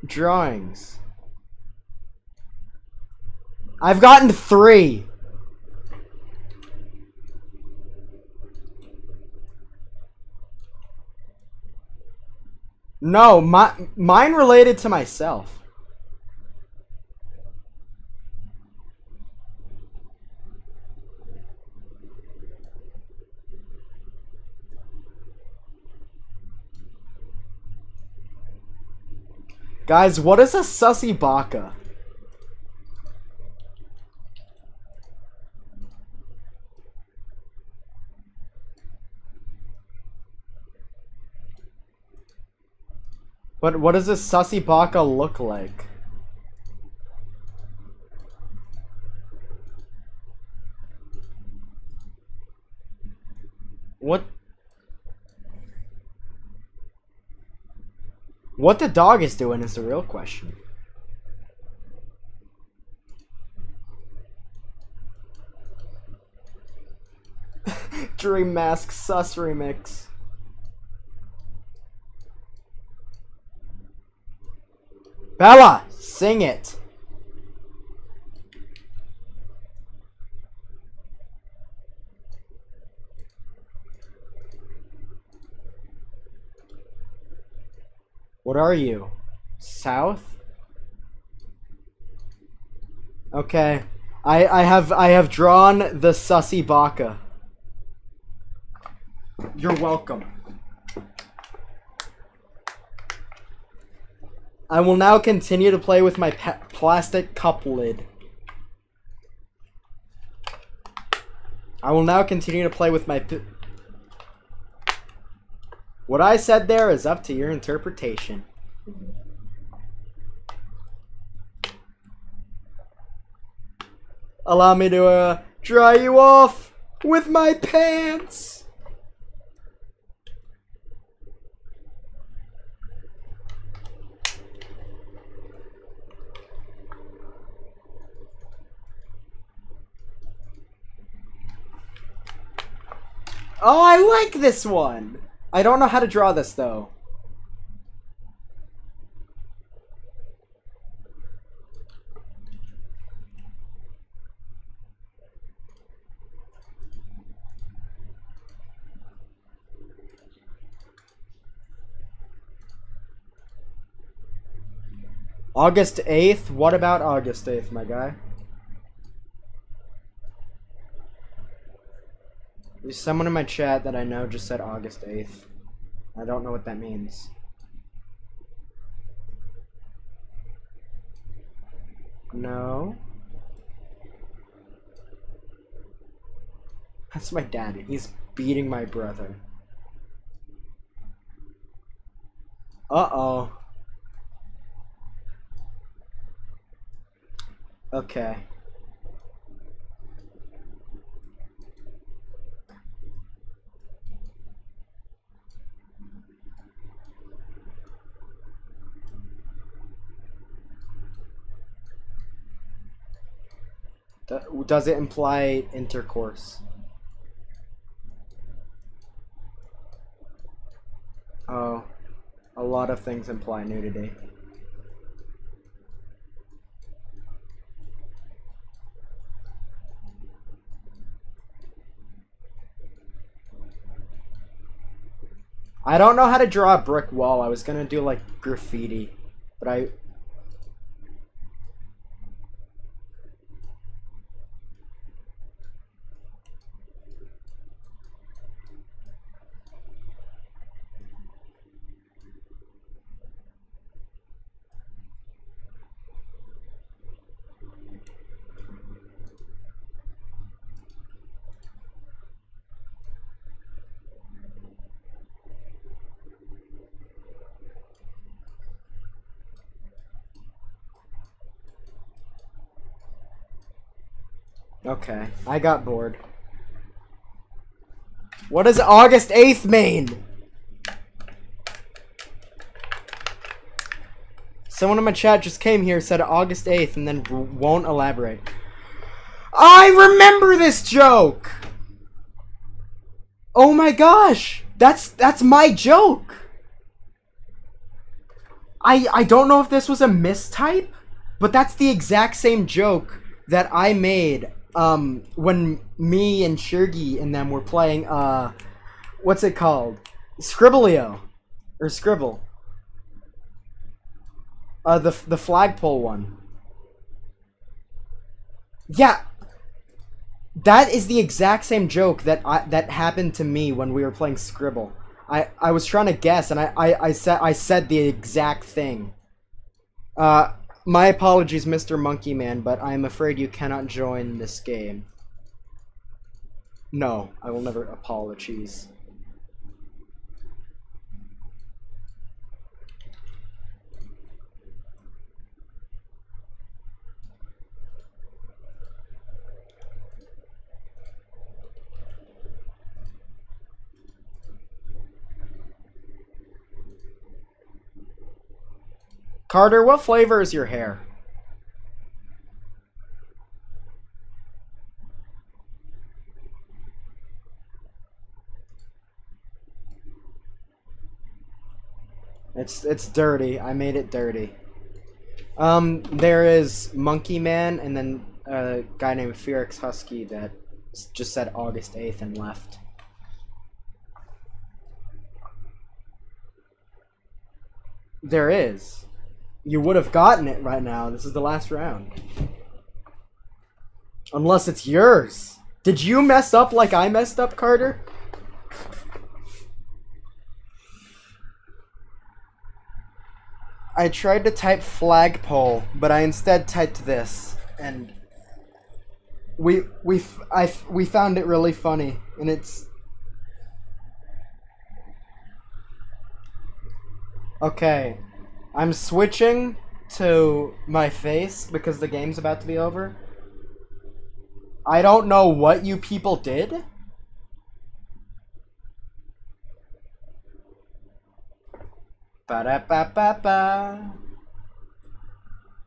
drawings? I've gotten three. No, my, mine related to myself. Guys, what is a sussy baka? But what does a sussy baka look like? What? What the dog is doing is the real question. Dream Mask Sus Remix. Bella, sing it. What are you? South? Okay. I I have I have drawn the sussy baka. You're welcome. I will now continue to play with my plastic cup lid. I will now continue to play with my... What I said there is up to your interpretation. Allow me to uh, dry you off with my pants. Oh, I like this one. I don't know how to draw this though. August 8th? What about August 8th, my guy? There's someone in my chat that I know just said August 8th. I don't know what that means. No. That's my dad. He's beating my brother. Uh-oh. Okay. Does it imply intercourse? Oh, a lot of things imply nudity. I don't know how to draw a brick wall. I was gonna do like graffiti, but I Okay, I got bored. What does August 8th mean? Someone in my chat just came here, said August 8th, and then won't elaborate. I remember this joke! Oh my gosh! That's that's my joke! I I don't know if this was a mistype, but that's the exact same joke that I made um when me and Shirgi and them were playing uh what's it called? Scribblio or Scribble. Uh the the flagpole one. Yeah. That is the exact same joke that I that happened to me when we were playing Scribble. I I was trying to guess and I I, I said I said the exact thing. Uh my apologies, Mr. Monkey Man, but I am afraid you cannot join this game. No, I will never apologize. Carter, what flavor is your hair? It's it's dirty. I made it dirty. Um, there is Monkey Man and then a guy named Felix Husky that just said August 8th and left. There is. You would have gotten it right now. This is the last round. Unless it's yours. Did you mess up like I messed up, Carter? I tried to type flagpole, but I instead typed this, and we we I we found it really funny, and it's okay. I'm switching to my face because the game's about to be over. I don't know what you people did. Ba da ba ba ba.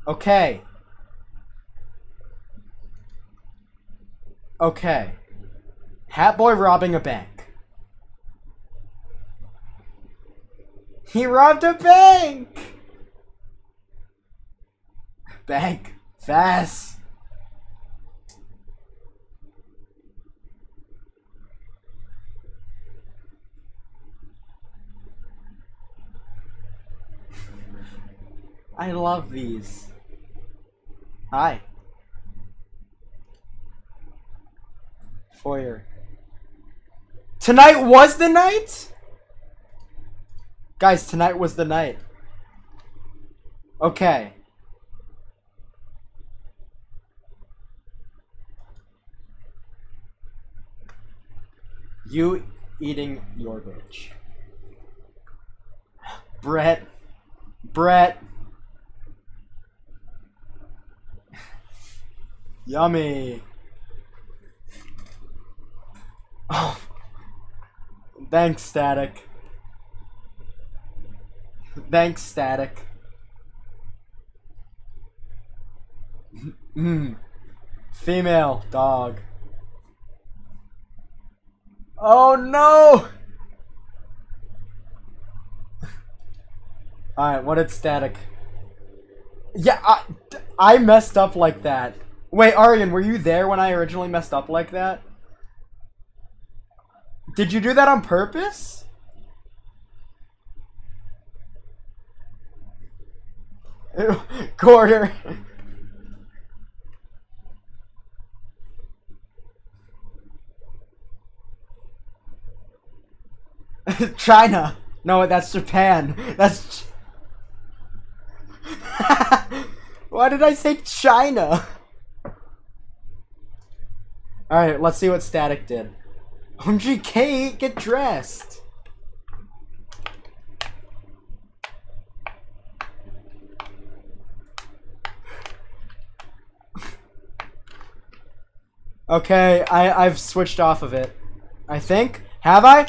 Okay. Okay. Hat boy robbing a bank. He robbed a bank! Bank. Fast. I love these. Hi. Foyer. Tonight was the night? Guys, tonight was the night. Okay. You eating your bitch. Brett. Brett. Yummy. Oh. Thanks, Static. Thanks, Static. Mmm. Female dog. Oh no! Alright, what did static? Yeah, I, I messed up like that. Wait, Arian, were you there when I originally messed up like that? Did you do that on purpose? Quarter. China. No, that's Japan. That's. Why did I say China? Alright, let's see what Static did. OMG, get dressed. Okay, I I've switched off of it. I think. Have I?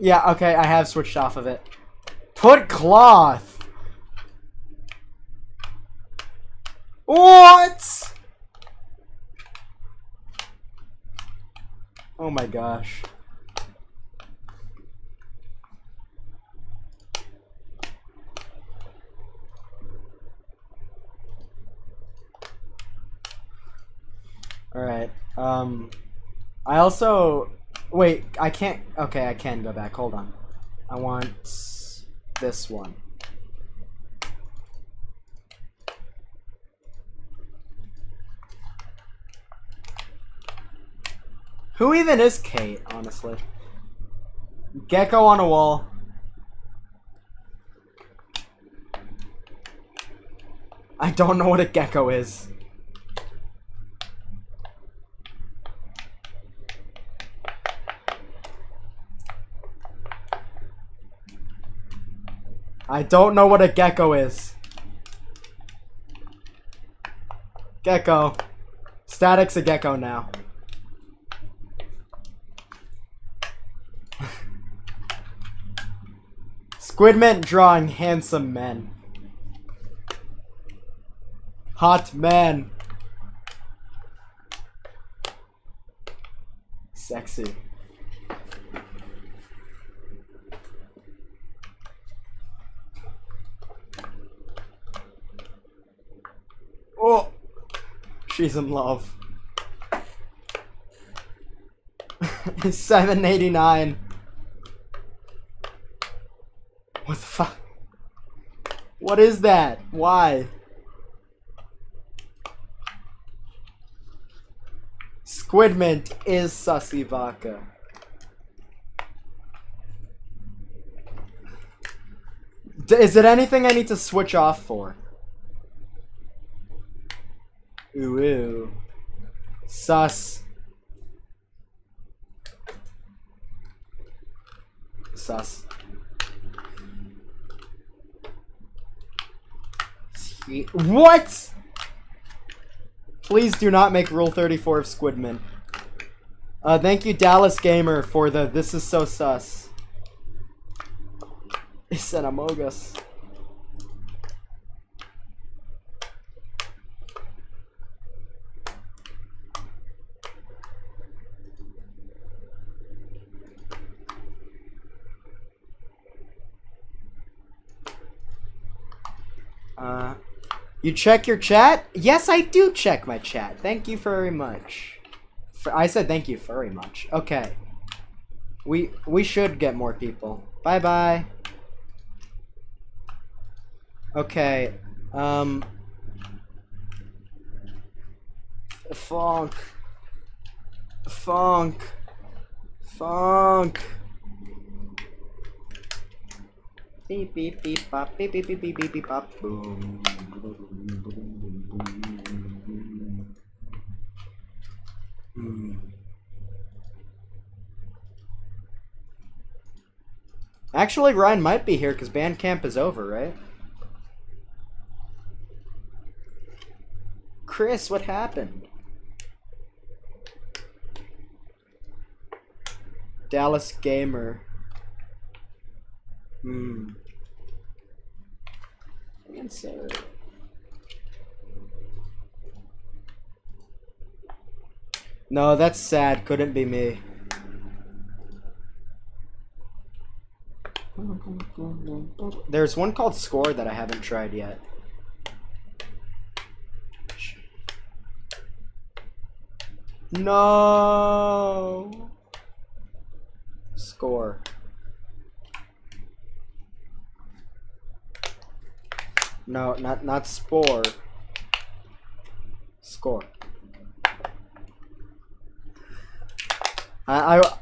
Yeah, okay, I have switched off of it. Put cloth. What? Oh my gosh. Alright. Um I also wait, I can't okay, I can go back. Hold on. I want this one. Who even is Kate, honestly? Gecko on a wall. I don't know what a gecko is. I don't know what a gecko is. Gecko. Static's a gecko now. Squidmint drawing handsome men. Hot man. Sexy. Oh, she's in love. 789. What the fuck? What is that? Why? Squidmint is Sussy Vodka. D is it anything I need to switch off for? Ooh, ooh. Sus. Sus. What? Please do not make Rule 34 of Squidmint. Uh, thank you, Dallas Gamer, for the This is so sus. It's an Amogus. Uh, you check your chat? Yes, I do check my chat. Thank you very much. For, I said thank you very much. Okay. We we should get more people. Bye bye. Okay. Um. Funk. Funk. Funk. Beep beep beep beep beep beep beep beep beep boom. Hmm. Actually, Ryan might be here because band camp is over, right? Chris, what happened? Dallas Gamer. Hmm. Answer. No, that's sad. Couldn't be me. There's one called Score that I haven't tried yet. No. Score. No, not not spore. Score. I, I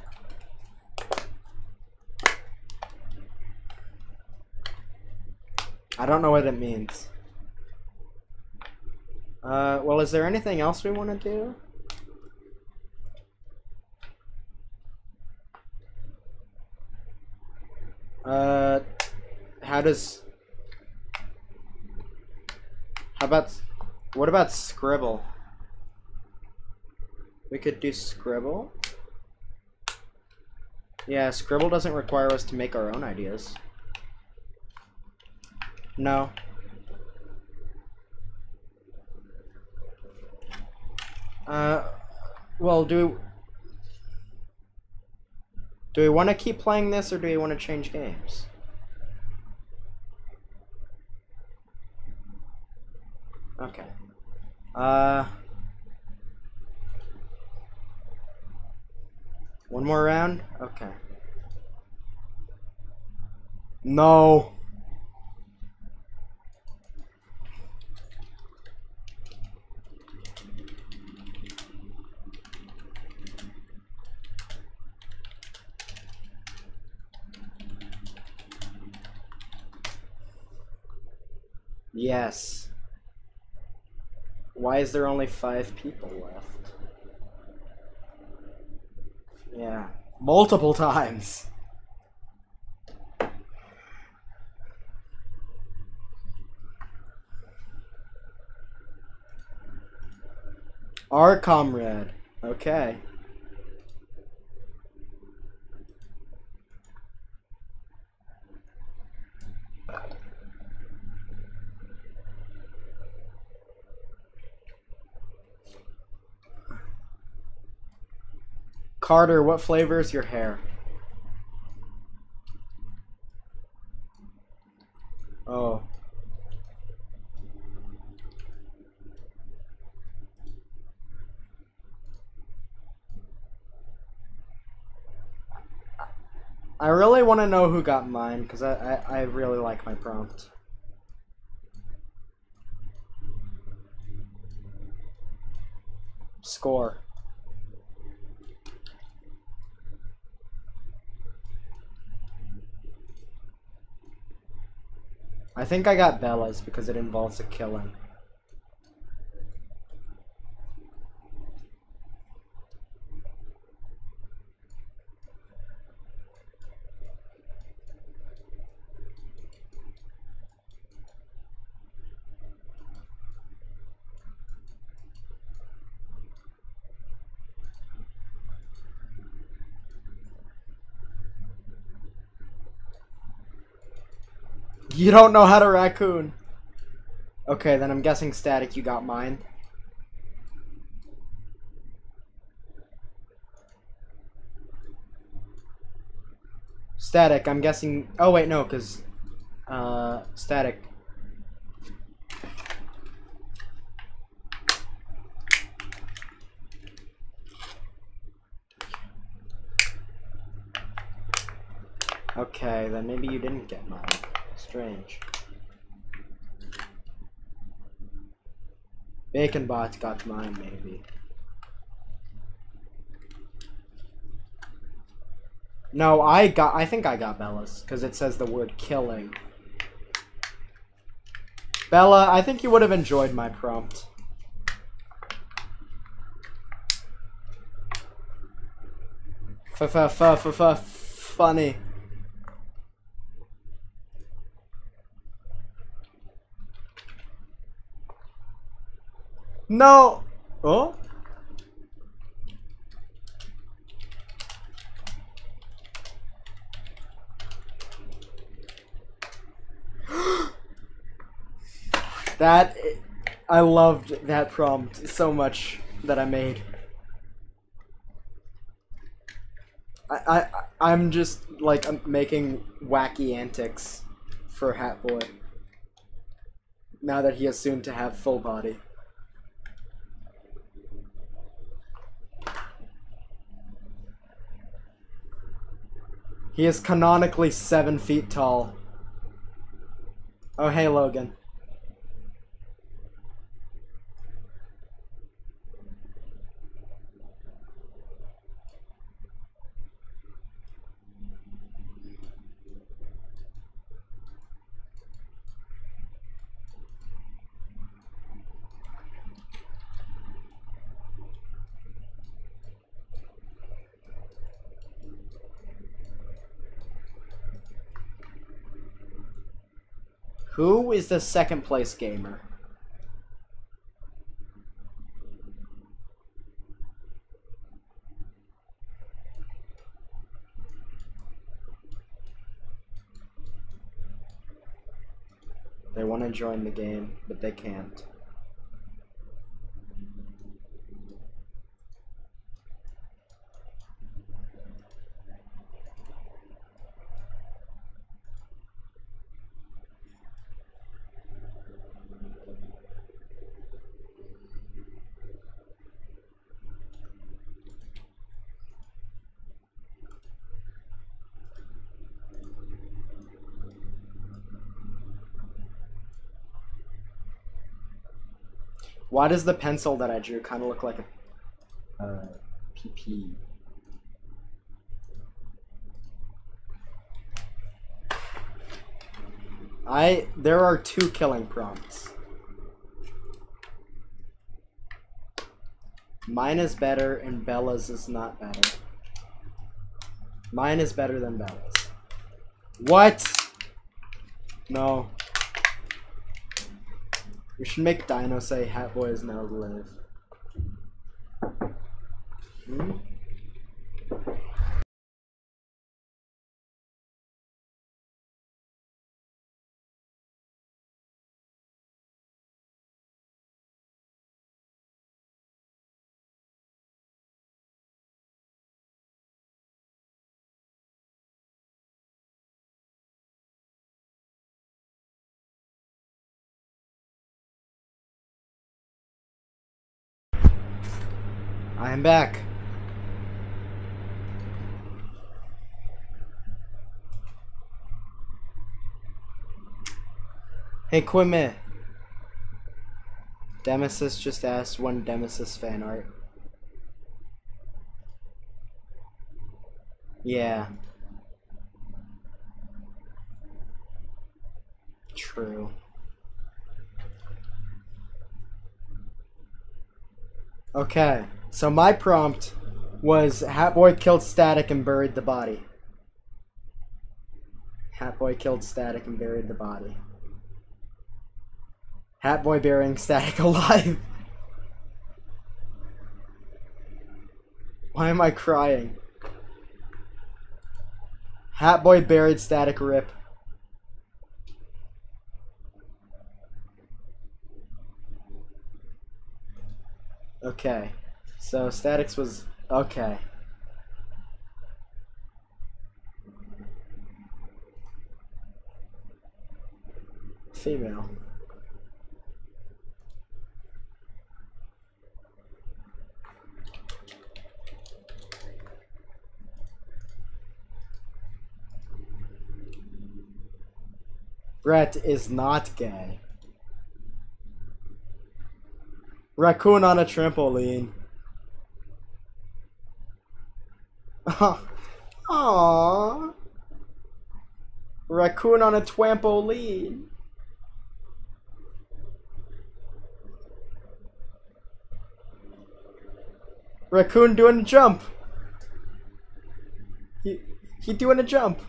I don't know what it means. Uh, well, is there anything else we want to do? Uh, how does... How about... What about Scribble? We could do Scribble. Yeah, Scribble doesn't require us to make our own ideas. No. Uh, well, do we... Do we want to keep playing this, or do we want to change games? Okay. Uh... One more round? Okay. No. Yes. Why is there only five people left? Yeah. Multiple times. Our comrade. Okay. Carter, what flavor is your hair? Oh. I really want to know who got mine because I, I, I really like my prompt. Score. I think I got Bella's because it involves a killing. You don't know how to raccoon. Okay, then I'm guessing static you got mine. Static, I'm guessing... Oh, wait, no, because... Uh, static. Okay, then maybe you didn't get mine. Strange. Bacon Bot got mine, maybe. No, I got. I think I got Bella's because it says the word killing. Bella, I think you would have enjoyed my prompt. F f f f f funny. No. Oh. that I loved that prompt so much that I made. I, I I'm just like I'm making wacky antics for Hat Boy. Now that he soon to have full body. He is canonically seven feet tall. Oh, hey, Logan. Who is the second place gamer? They want to join the game, but they can't. Why does the pencil that I drew kind of look like a uh, PP? I there are two killing prompts. Mine is better and Bella's is not better. Mine is better than Bella's. What? No. We should make Dino say Hat Boy is now live. Hmm? I am back. Hey Quime. Demesis just asked when Demesis fan art. Yeah. True. Okay, so my prompt was Hatboy killed Static and buried the body. Hatboy killed Static and buried the body. Hatboy burying Static alive. Why am I crying? Hatboy buried Static rip. Okay. So statics was okay. Female. Brett is not gay. Raccoon on a trampoline. Aww. Raccoon on a trampoline. Raccoon doing a jump. He he doing a jump.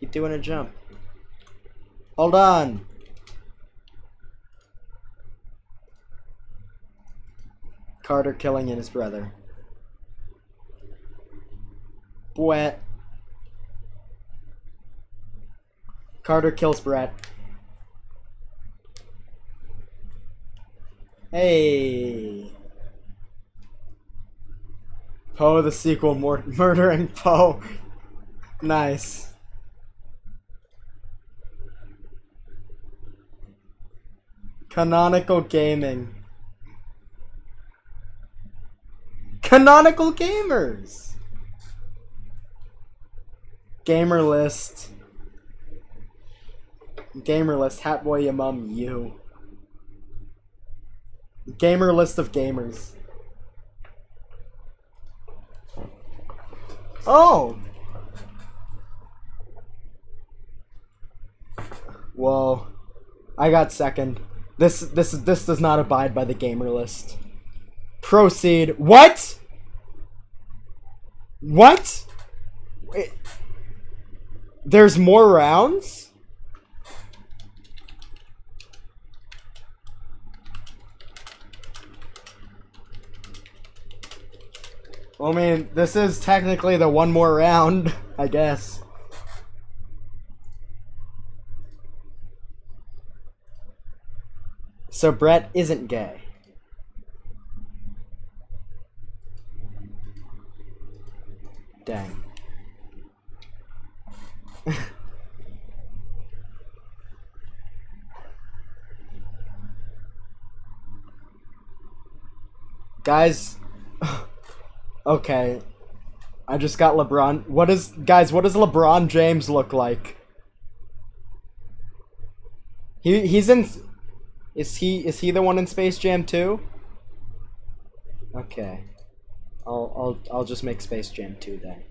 He doing a jump. Hold on. Carter killing in his brother. Brett. Carter kills Brett. Hey. Poe the sequel, mur murdering Poe. nice. Canonical Gaming. Canonical Gamers! Gamer list. Gamer list, Hatboy your mum, you. Gamer list of gamers. Oh! Whoa. I got second. This this this does not abide by the gamer list. Proceed. What? What? Wait. There's more rounds? Well, I mean, this is technically the one more round, I guess. So Brett isn't gay. Dang. Guys, okay. I just got LeBron. What is guys, what does LeBron James look like? He he's in Is he is he the one in Space Jam 2? Okay. I'll I'll I'll just make Space Jam 2 then.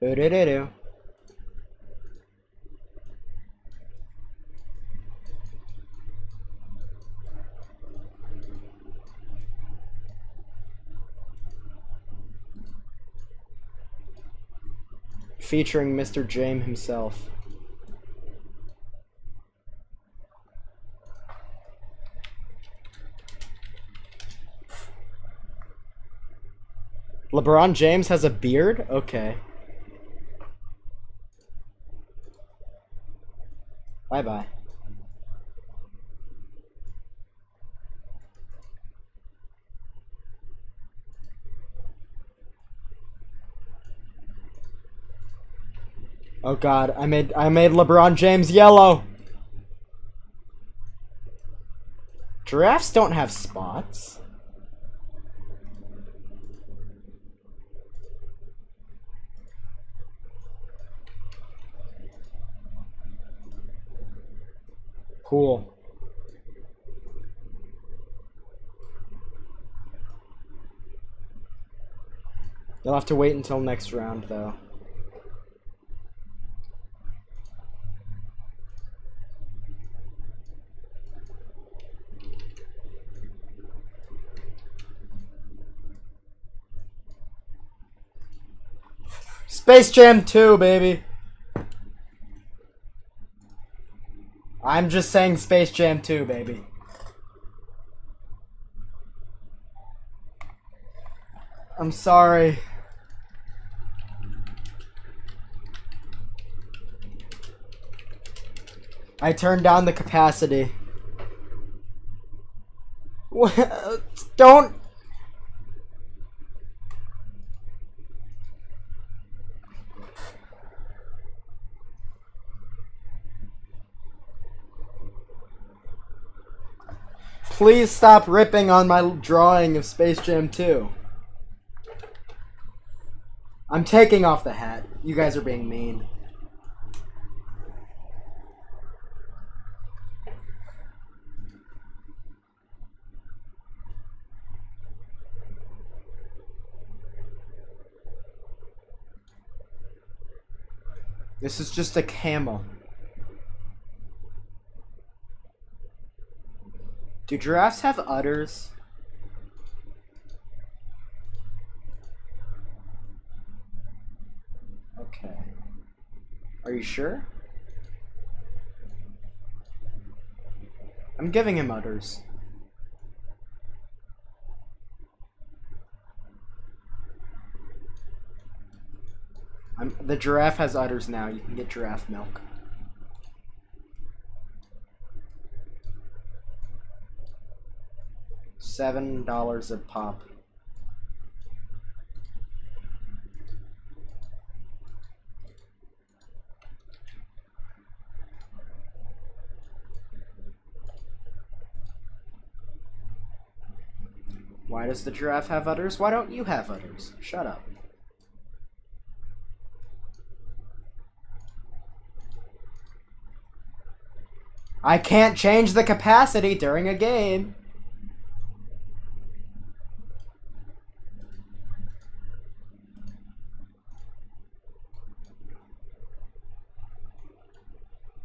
Boo-doo-doo-doo. Featuring Mr. James himself. LeBron James has a beard? Okay. Bye Oh god, I made I made LeBron James yellow. Giraffes don't have spots. Cool. You'll have to wait until next round, though. Space Jam 2, baby. I'm just saying Space Jam 2, baby. I'm sorry. I turned down the capacity. Don't Please stop ripping on my drawing of Space Jam 2. I'm taking off the hat. You guys are being mean. This is just a camel. Do giraffes have udders? Okay. Are you sure? I'm giving him udders. I'm, the giraffe has udders now. You can get giraffe milk. Seven dollars a pop. Why does the giraffe have udders? Why don't you have udders? Shut up. I can't change the capacity during a game.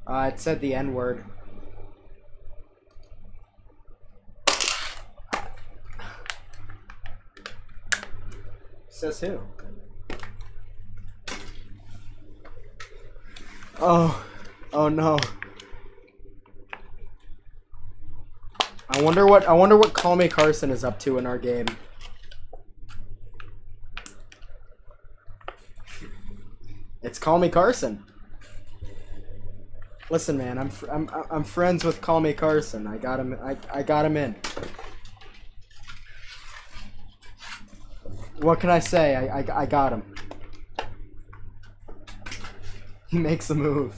Uh, it said the N word. Says who? Oh, oh no. I I wonder what I wonder what Call Me Carson is up to in our game. It's Call Me Carson. Listen, man, I'm I'm I'm friends with Call Me Carson. I got him. I I got him in. What can I say? I I, I got him. He makes a move.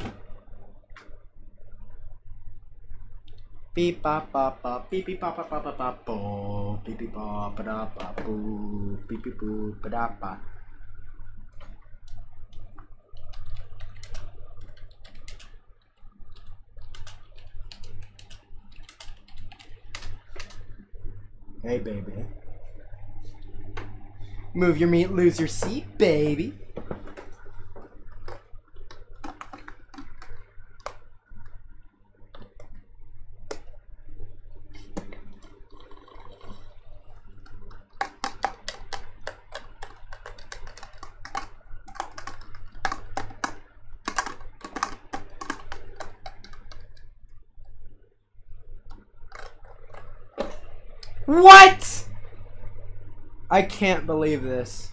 Beep bop bop bop beep beep bop bop bop bop boo beep beep bop ba da ba boo beep beep boo ba da ba. Hey baby. Move your meat, lose your seat, baby. What? I can't believe this.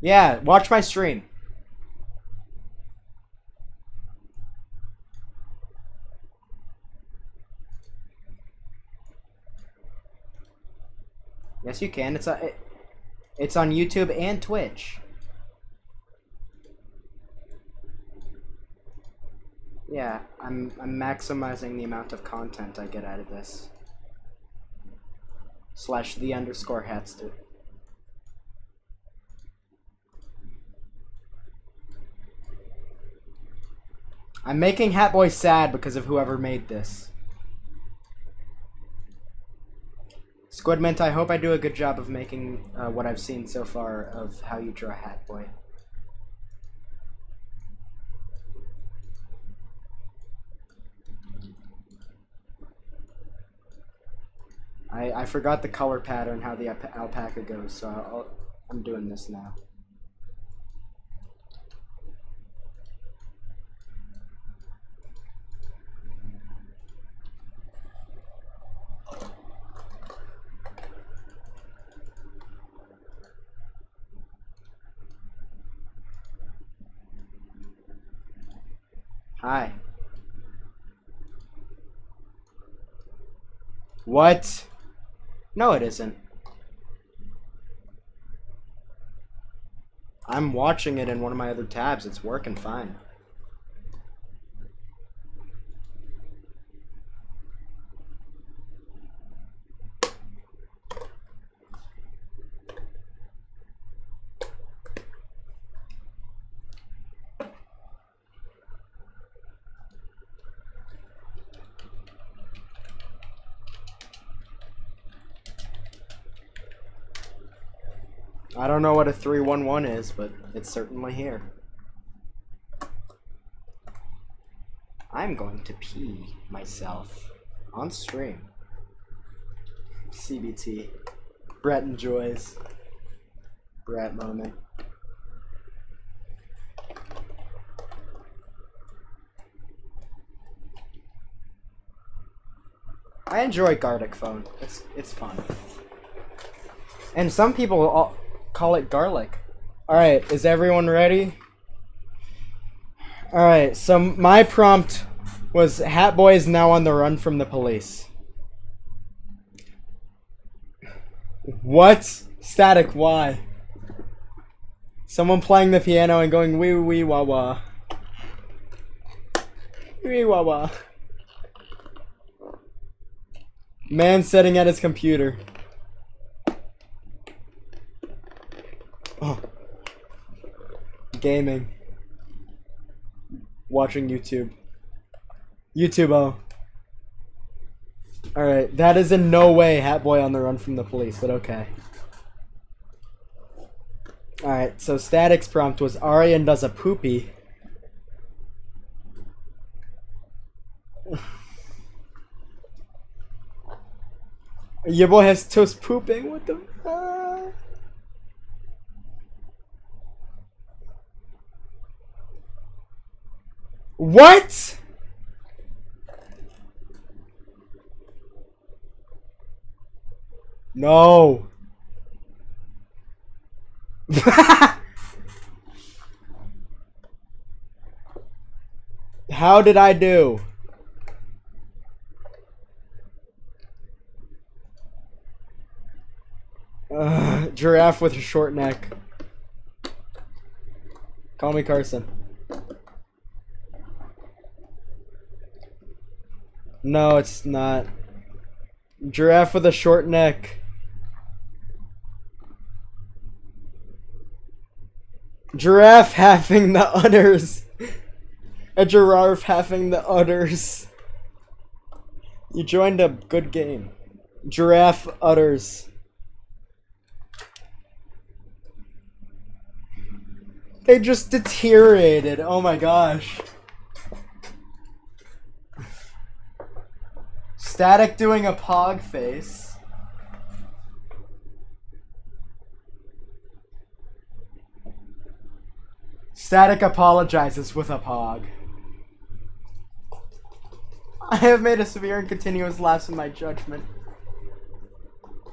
Yeah, watch my stream. Yes, you can. It's a, it, it's on YouTube and Twitch. Yeah, I'm I'm maximizing the amount of content I get out of this. Slash the underscore hats hatster. I'm making Hatboy sad because of whoever made this. Squidmint, I hope I do a good job of making uh, what I've seen so far of how you draw Hatboy. I, I forgot the color pattern, how the alpaca goes, so I'll, I'm doing this now. Hi. What? No, it isn't. I'm watching it in one of my other tabs. It's working fine. I don't know what a 311 is, but it's certainly here. I'm going to pee myself on stream. CBT. Brett enjoys. Brett moment. I enjoy Gartic phone. It's it's fun. And some people all, call it garlic. Alright, is everyone ready? Alright, so my prompt was Hatboy is now on the run from the police. What? Static, why? Someone playing the piano and going wee wee wah wah. Wee wah wah. Man sitting at his computer. gaming, watching YouTube. YouTube, oh. Alright, that is in no way Hatboy on the run from the police, but okay. Alright, so Static's prompt was Aryan does a poopy. Your boy has toast pooping, what the fuck? What? No. How did I do? Ugh, giraffe with a short neck. Call me Carson. No, it's not. Giraffe with a short neck. Giraffe having the udders. A giraffe having the udders. You joined a good game. Giraffe udders. They just deteriorated. Oh my gosh. Static doing a pog face. Static apologizes with a pog. I have made a severe and continuous lapse in my judgment.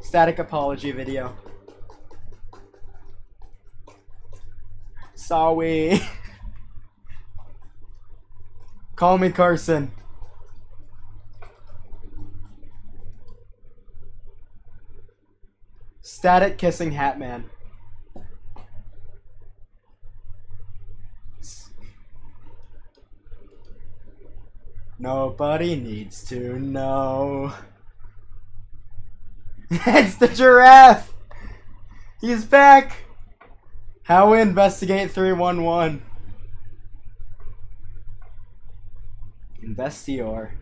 Static apology video. Sorry. Call me Carson. Static kissing hat man. Nobody needs to know. it's the giraffe! He's back! How we investigate 311. Investior.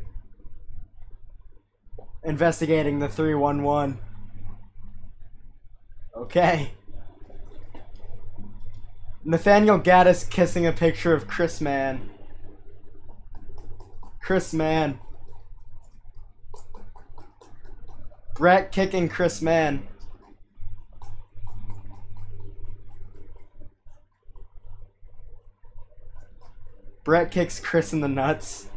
Investigating the 311. Okay. Nathaniel Gaddis kissing a picture of Chris Mann. Chris Mann. Brett kicking Chris Mann. Brett kicks Chris in the nuts.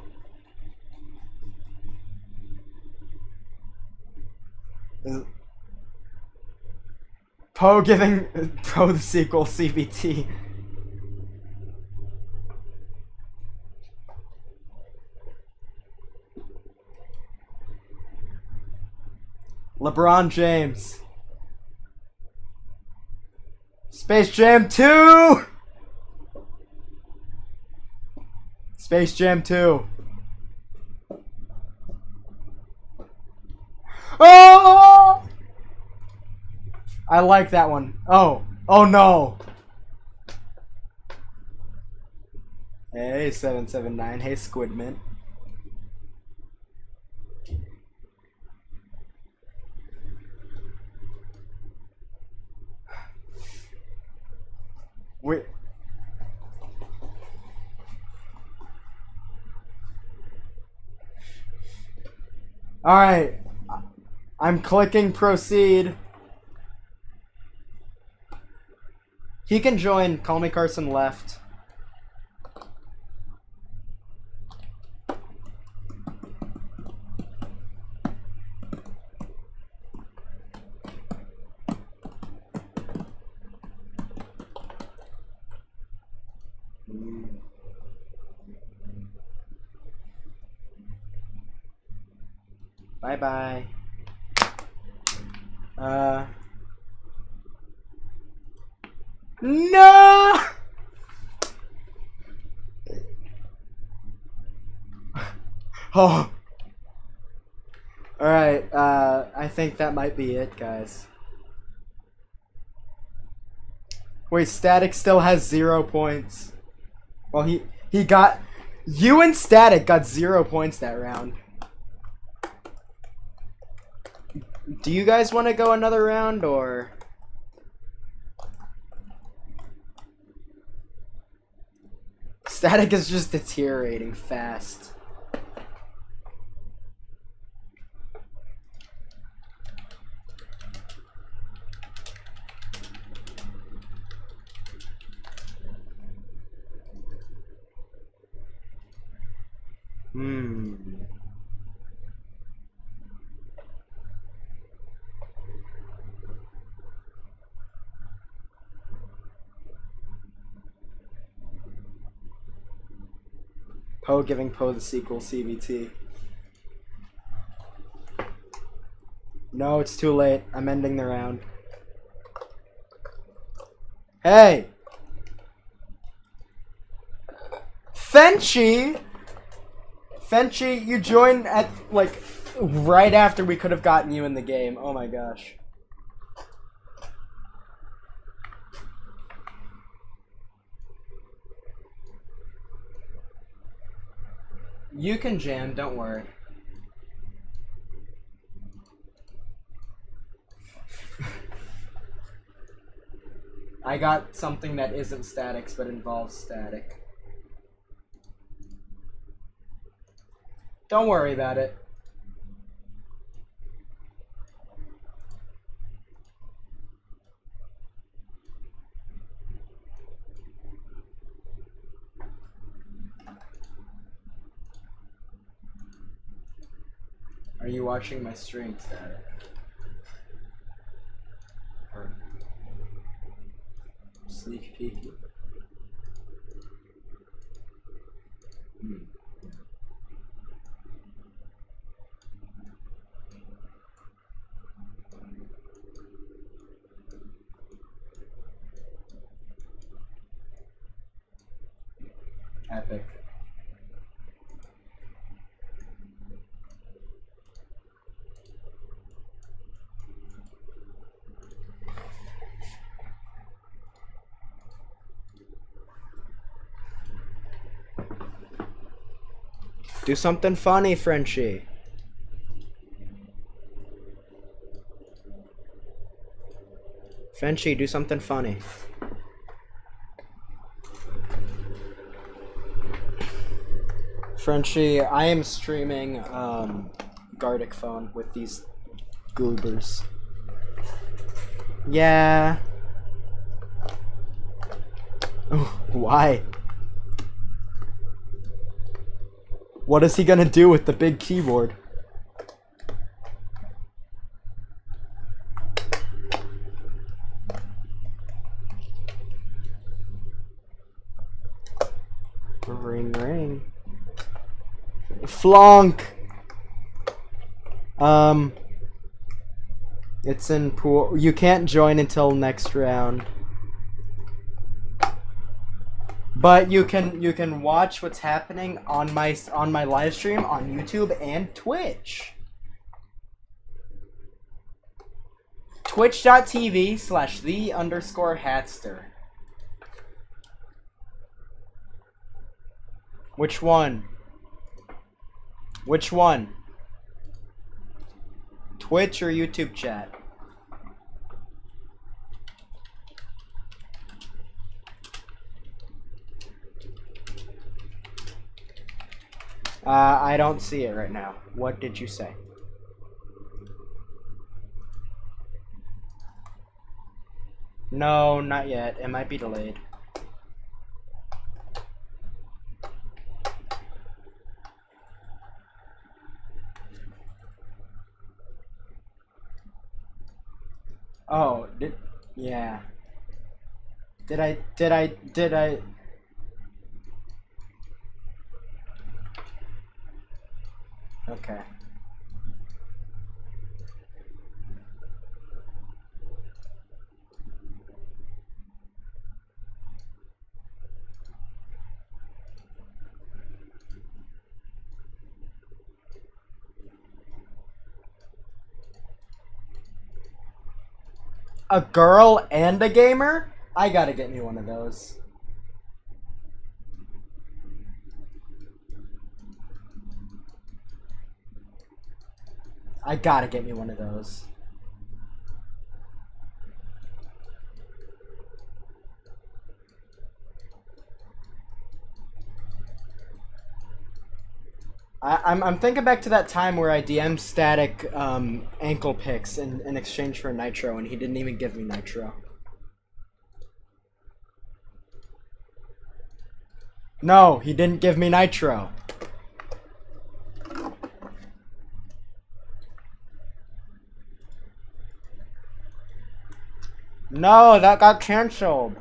Is- Poe giving Poe the sequel CBT. LeBron James. Space Jam 2! Space Jam 2. Oh! I like that one. Oh. Oh no. Hey, 779. Hey, Squidman. Wait. Alright. I'm clicking proceed. He can join. Call me Carson left. Bye bye. Uh. No! Oh. Alright, uh, I think that might be it, guys. Wait, Static still has zero points. Well, he, he got... You and Static got zero points that round. Do you guys want to go another round, or... Static is just deteriorating fast. Giving Poe the sequel CBT. No, it's too late. I'm ending the round. Hey! Fenchy! Fenchy, you joined at, like, right after we could have gotten you in the game. Oh my gosh. You can jam, don't worry. I got something that isn't statics but involves static. Don't worry about it. Are you watching my stream, Static? Or sneak peek? Hmm. Epic. Do something funny, Frenchie. Frenchie, do something funny. Frenchie, I am streaming um, Gartic phone with these goobers. Yeah. Why? What is he gonna do with the big keyboard? Ring ring. Flonk! Um... It's in pool. You can't join until next round. But you can you can watch what's happening on my on my live stream on YouTube and Twitch. Twitch.tv slash the underscore hatster. Which one? Which one? Twitch or YouTube chat? Uh, I don't see it right now. What did you say? No, not yet. It might be delayed. Oh, did yeah. Did I did I did I Okay. A girl and a gamer? I gotta get me one of those. I gotta get me one of those. I, I'm, I'm thinking back to that time where I DM static um, ankle picks in, in exchange for nitro, and he didn't even give me nitro. No, he didn't give me nitro. No, that got canceled.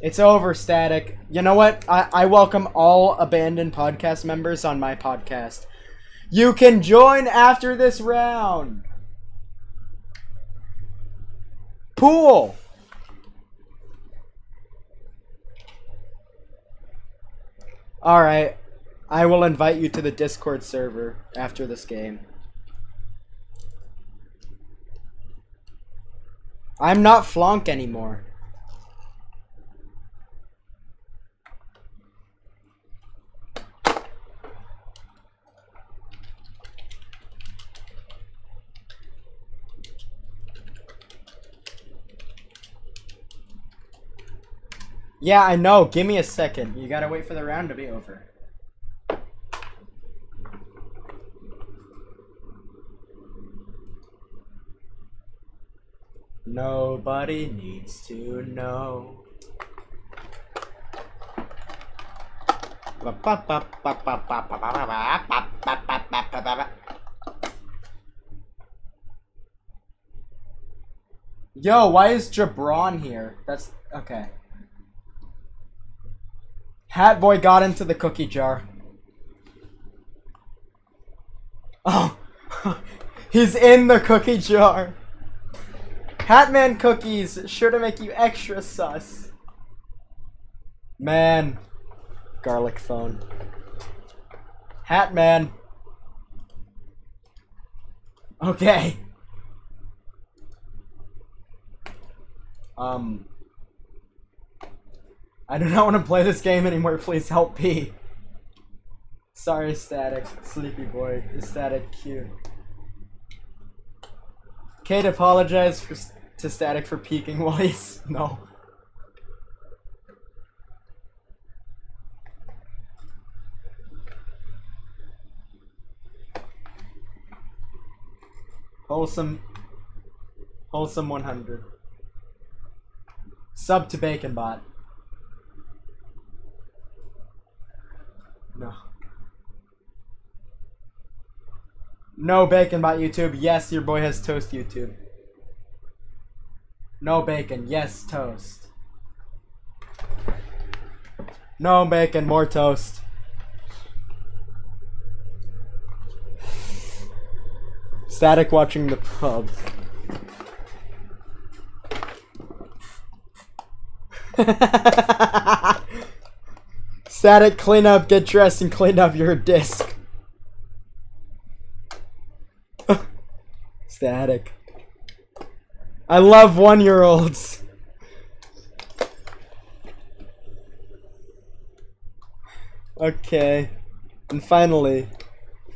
It's over, Static. You know what? I, I welcome all abandoned podcast members on my podcast. You can join after this round. Pool. Alright. I will invite you to the Discord server after this game. I'm not Flonk anymore. Yeah, I know. Give me a second. You gotta wait for the round to be over. Nobody needs to know. Yo, why is Jabron here? That's okay. Hat boy got into the cookie jar. Oh, he's in the cookie jar. Hatman cookies, sure to make you extra sus. Man. Garlic phone. Hatman. Okay. Um. I do not want to play this game anymore. Please help me. Sorry, Static. Sleepy boy. Static cute. Kate apologize for, to Static for peeking he's... No. Wholesome... Wholesome 100. Sub to Bacon Bot. No. No bacon bot YouTube. Yes, your boy has toast YouTube. No bacon. Yes, toast. No bacon, more toast. Static watching the pub. Static, clean up, get dressed, and clean up your disc. Static. I love one-year-olds. Okay. And finally,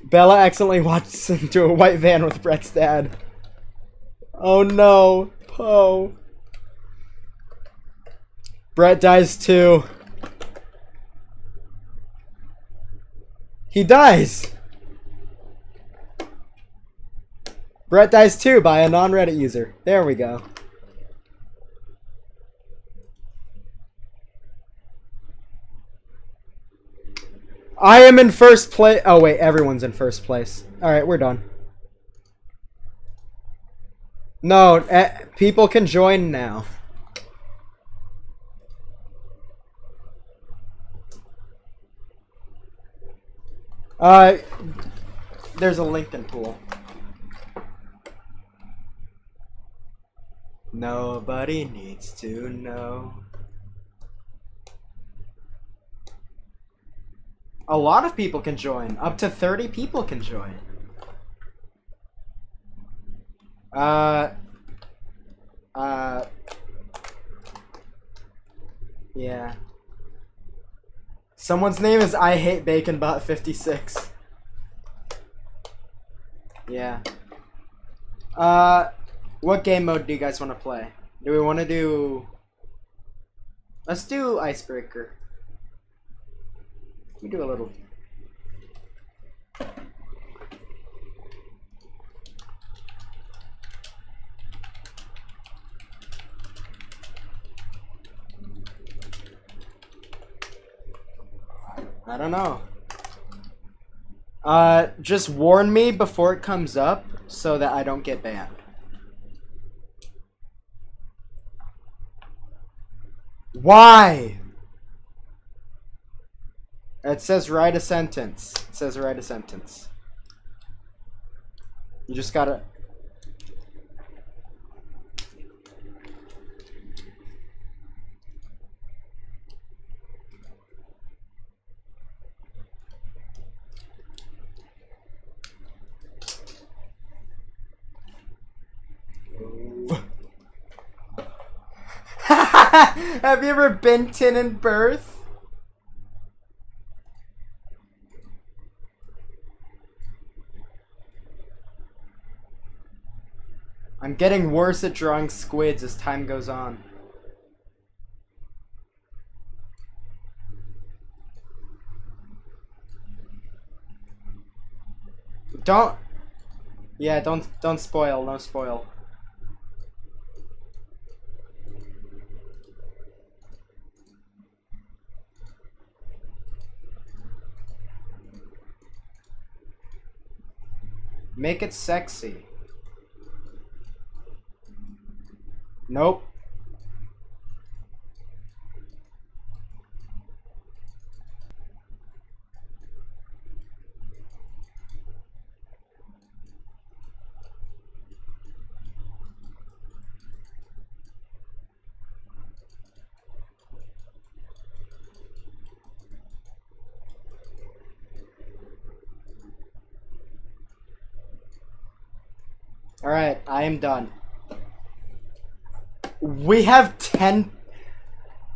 Bella accidentally walks into a white van with Brett's dad. Oh no, Poe. Brett dies too. He dies! Brett dies too by a non-Reddit user. There we go. I am in first place. Oh wait, everyone's in first place. All right, we're done. No, eh, people can join now. Uh, there's a LinkedIn pool. Nobody needs to know. A lot of people can join. Up to 30 people can join. Uh. Uh. Yeah. Someone's name is I Hate Bacon Bot 56. Yeah. Uh. What game mode do you guys want to play? Do we want to do... Let's do Icebreaker. We do a little... I don't know. Uh, just warn me before it comes up so that I don't get banned. Why? It says write a sentence. It says write a sentence. You just gotta. Have you ever been tin in birth? I'm getting worse at drawing squids as time goes on. Don't. Yeah, don't don't spoil. No spoil. Make it sexy. Nope. Alright, I am done. We have 10.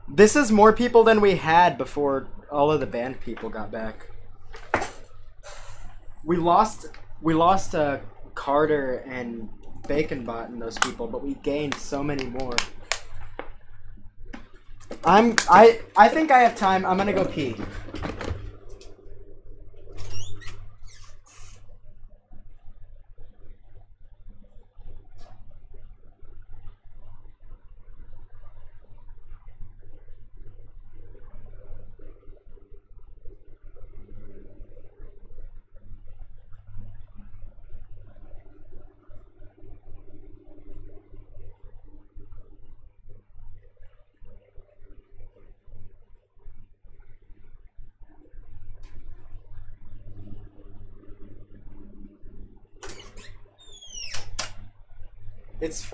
This is more people than we had before all of the band people got back. We lost. We lost uh, Carter and Baconbot and those people, but we gained so many more. I'm. I. I think I have time. I'm gonna go pee.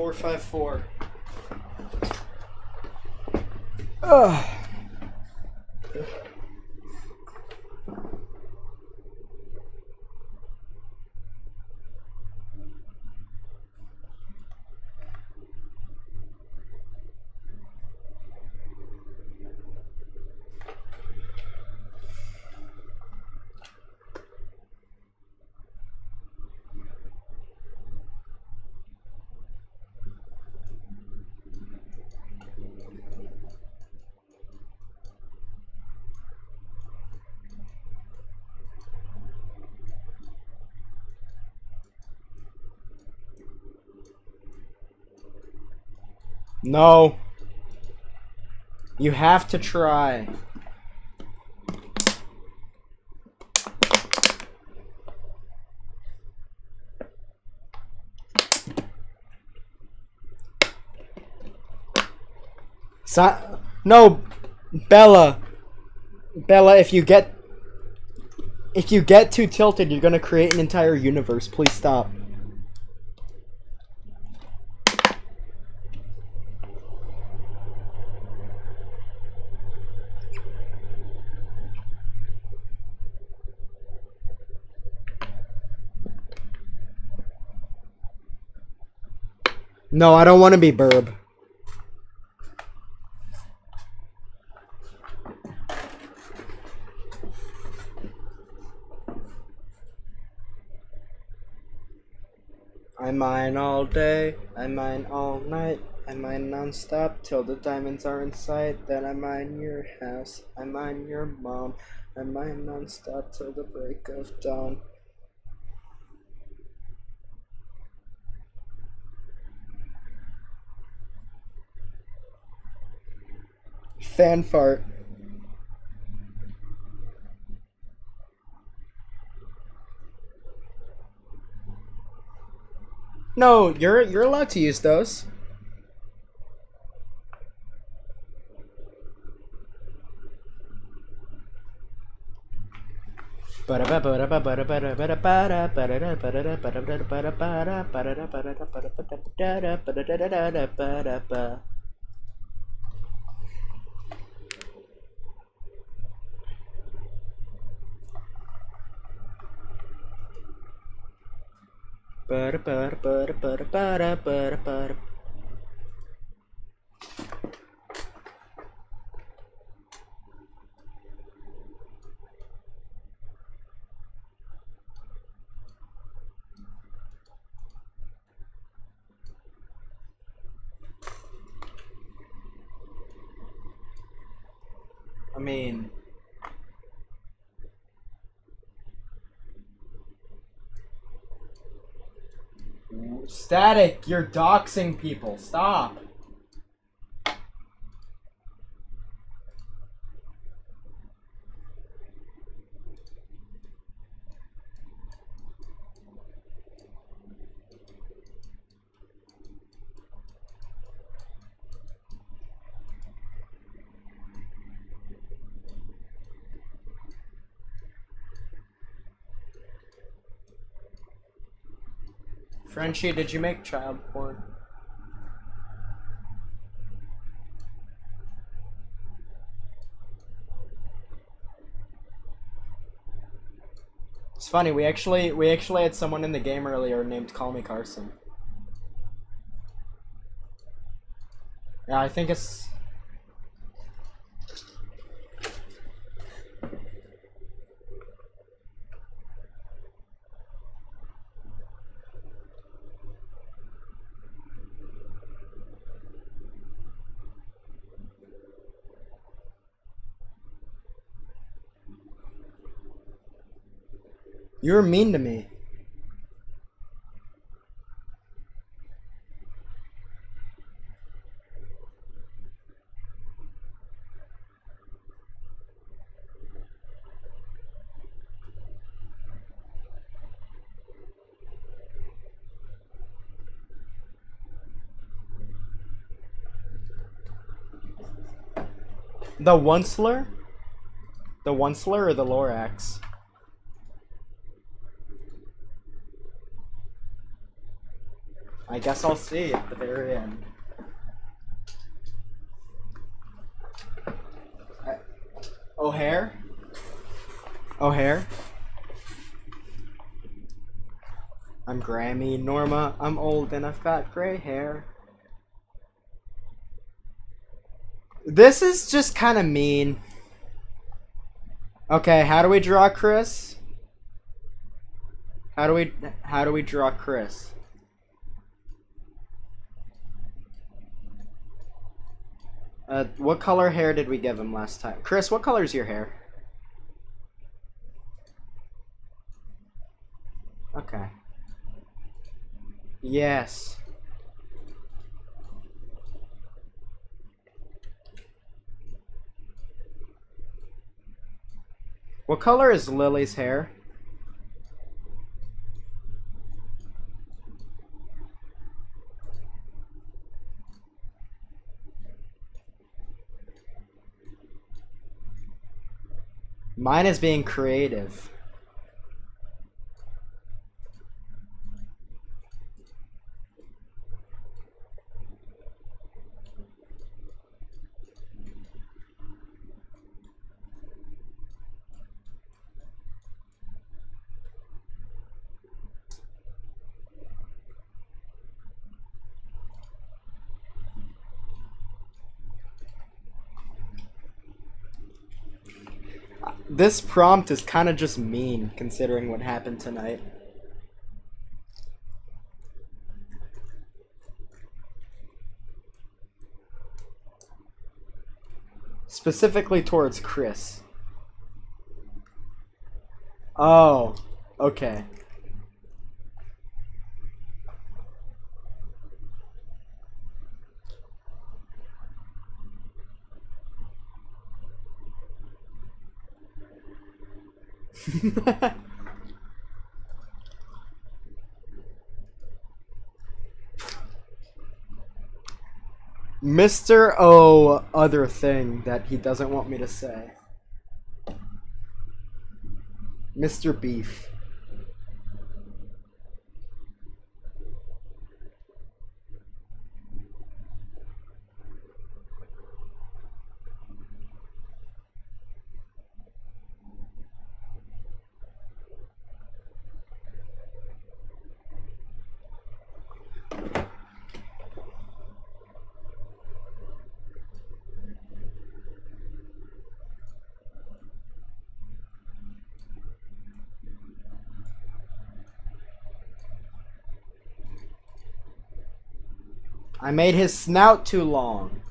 It's 454. Ugh. No. You have to try. So no, Bella. Bella, if you get if you get too tilted, you're gonna create an entire universe. Please stop. No, I don't want to be Burb. I mine all day, I mine all night, I mine non-stop till the diamonds are in sight. Then I mine your house, I mine your mom, I mine non-stop till the break of dawn. fan fart. No, you're you're allowed to use those. I mean, Static, you're doxing people. Stop. Frenchie, did you make child porn? It's funny, we actually we actually had someone in the game earlier named Call Me Carson. Yeah, I think it's You were mean to me. The Onceler? The Onceler or the Lorax? I guess I'll see at the very end. O'Hare? O'Hare? I'm Grammy, Norma, I'm old and I've got gray hair. This is just kind of mean. Okay, how do we draw Chris? How do we how do we draw Chris? Uh, what color hair did we give him last time? Chris, what color is your hair? Okay. Yes. What color is Lily's hair? Mine is being creative. This prompt is kind of just mean considering what happened tonight. Specifically towards Chris. Oh, okay. Mr. O other thing that he doesn't want me to say. Mr. Beef. I made his snout too long.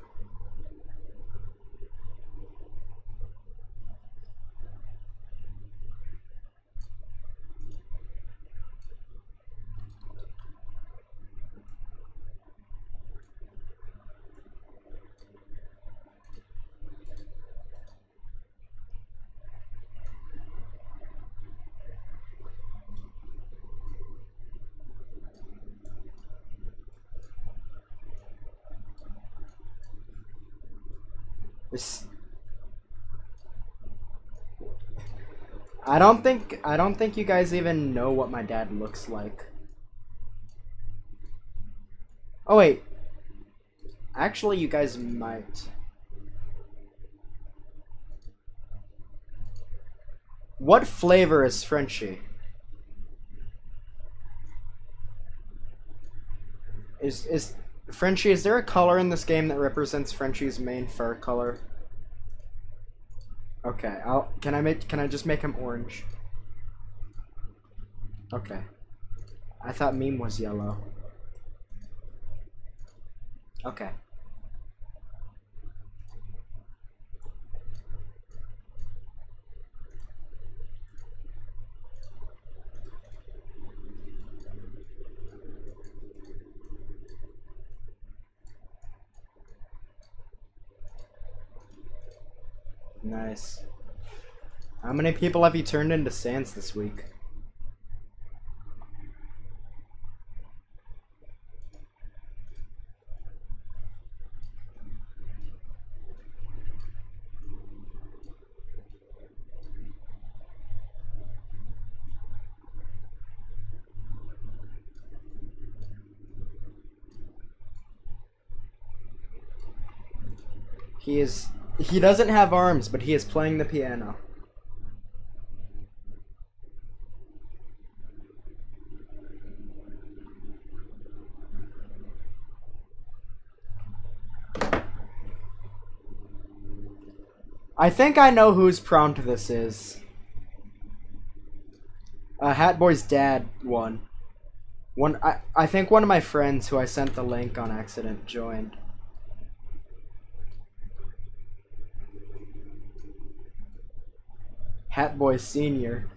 This- I don't think I don't think you guys even know what my dad looks like. Oh wait. Actually, you guys might. What flavor is Frenchie? Is is Frenchie, is there a color in this game that represents Frenchie's main fur color? Okay, I'll can I make can I just make him orange? Okay. I thought meme was yellow. Okay. Nice. How many people have you turned into Sans this week? He is he doesn't have arms, but he is playing the piano. I think I know whose prompt this is. Uh, Hatboy's dad won. One, I, I think one of my friends who I sent the link on accident joined. Hatboy Senior.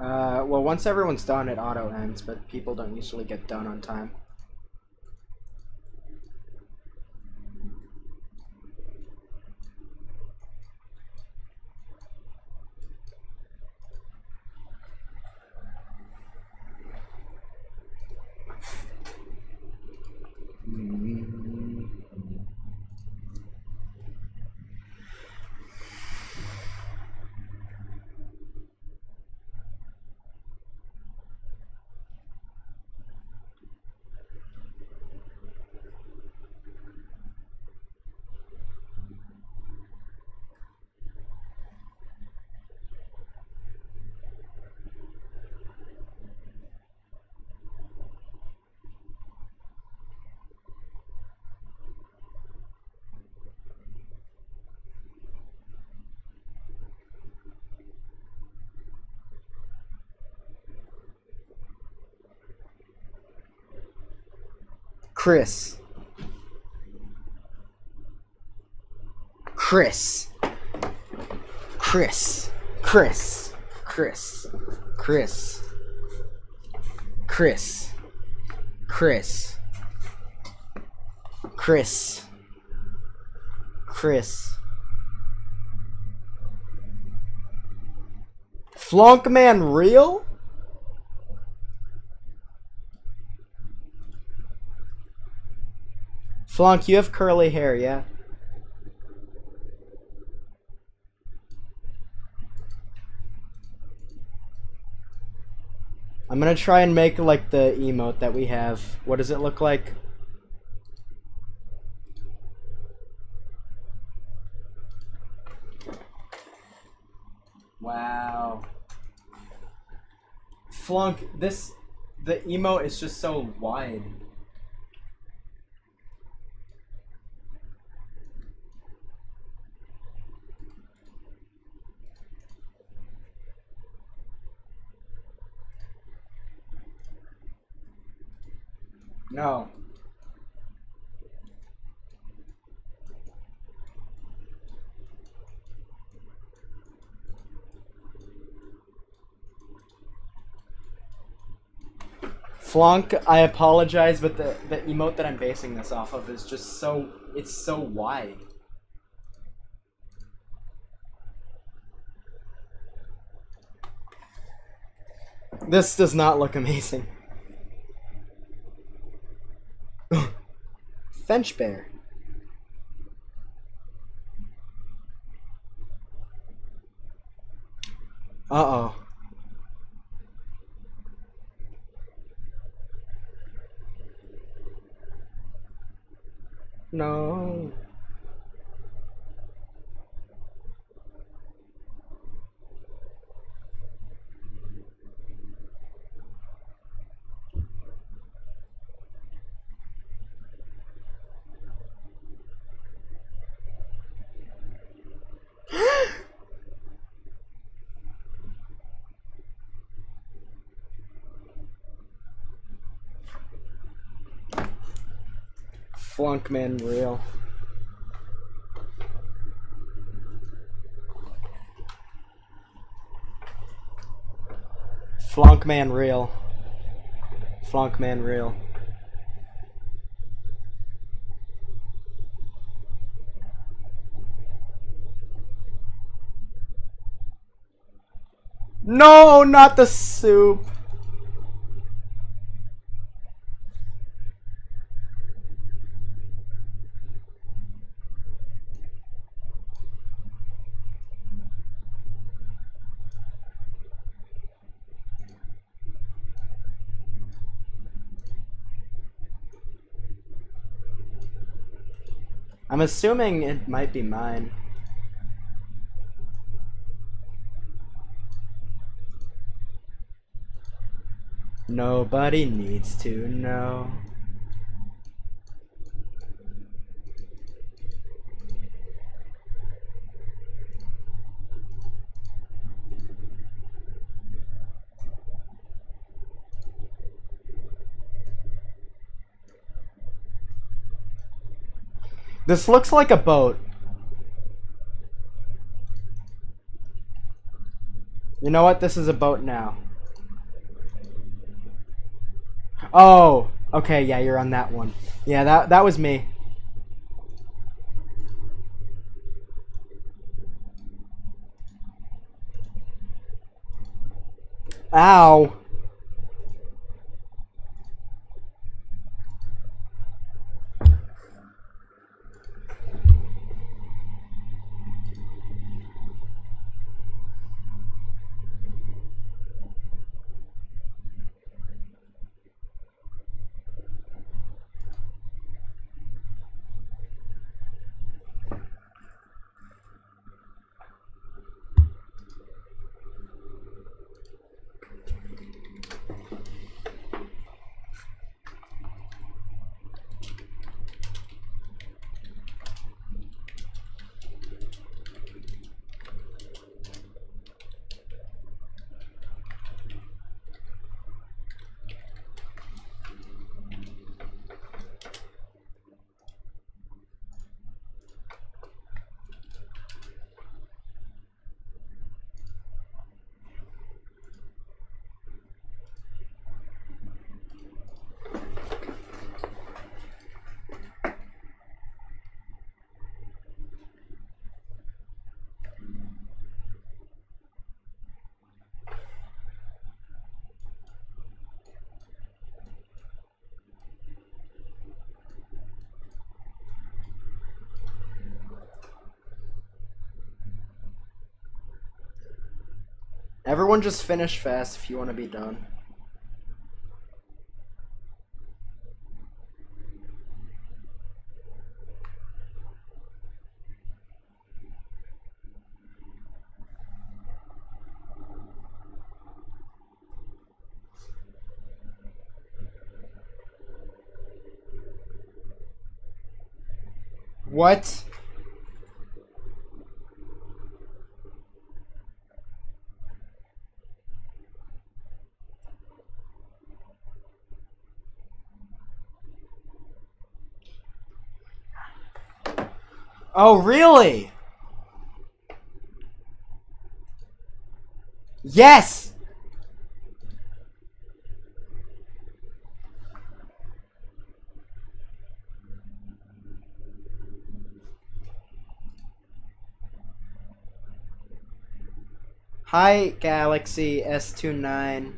Uh, well, once everyone's done, it auto ends, but people don't usually get done on time. Chris. Chris. Chris. Chris. Chris. Chris. Chris. Chris. Chris. Chris. Flunkman real? Flonk, you have curly hair, yeah? I'm gonna try and make like the emote that we have. What does it look like? Wow. Flunk, this the emote is just so wide. No. Flonk, I apologize, but the, the emote that I'm basing this off of is just so, it's so wide. This does not look amazing. Fench bear. Uh-oh. No. Flunkman real. Flunkman real. Flunkman real. No, not the soup. I'm assuming it might be mine. Nobody needs to know. This looks like a boat. You know what? This is a boat now. Oh, okay, yeah, you're on that one. Yeah, that that was me. Ow. Everyone just finish fast if you want to be done. What? Oh, really? Yes! Hi, Galaxy S29.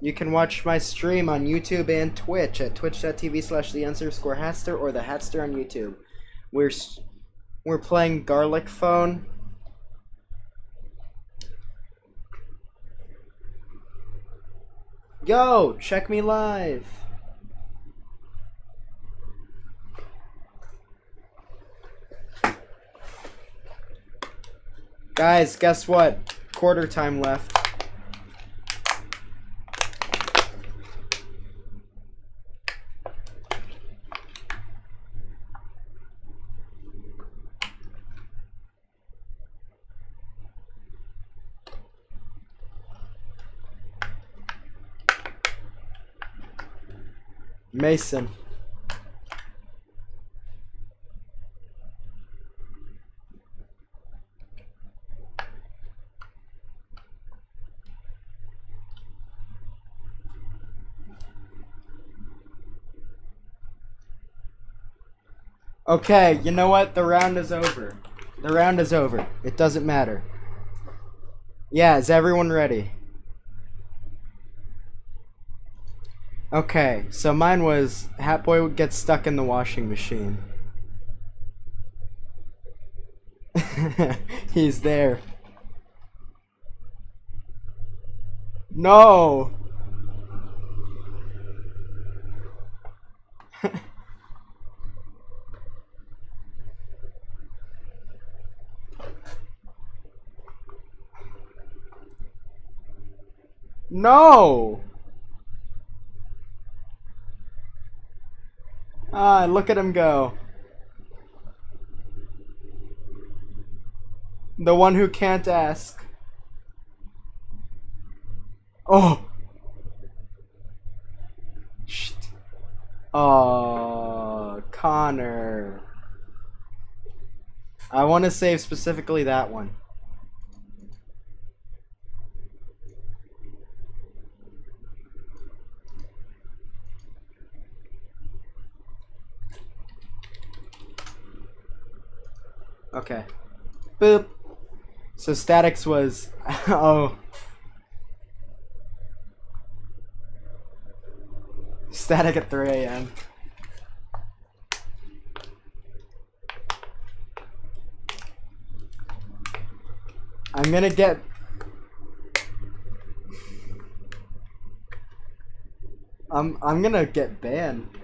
You can watch my stream on YouTube and Twitch at twitch.tv slash the underscore hatster or the hatster on YouTube. We're we're playing Garlic Phone. Yo, check me live. Guys, guess what? Quarter time left. Mason. Okay, you know what? The round is over. The round is over. It doesn't matter. Yeah, is everyone ready? Okay, so mine was Hatboy would get stuck in the washing machine. He's there. No! no! Ah, look at him go. The one who can't ask. Oh! Shit. Oh, Connor. I want to save specifically that one. Okay. Boop. So statics was oh. Static at 3 a.m. I'm gonna get I'm I'm gonna get banned.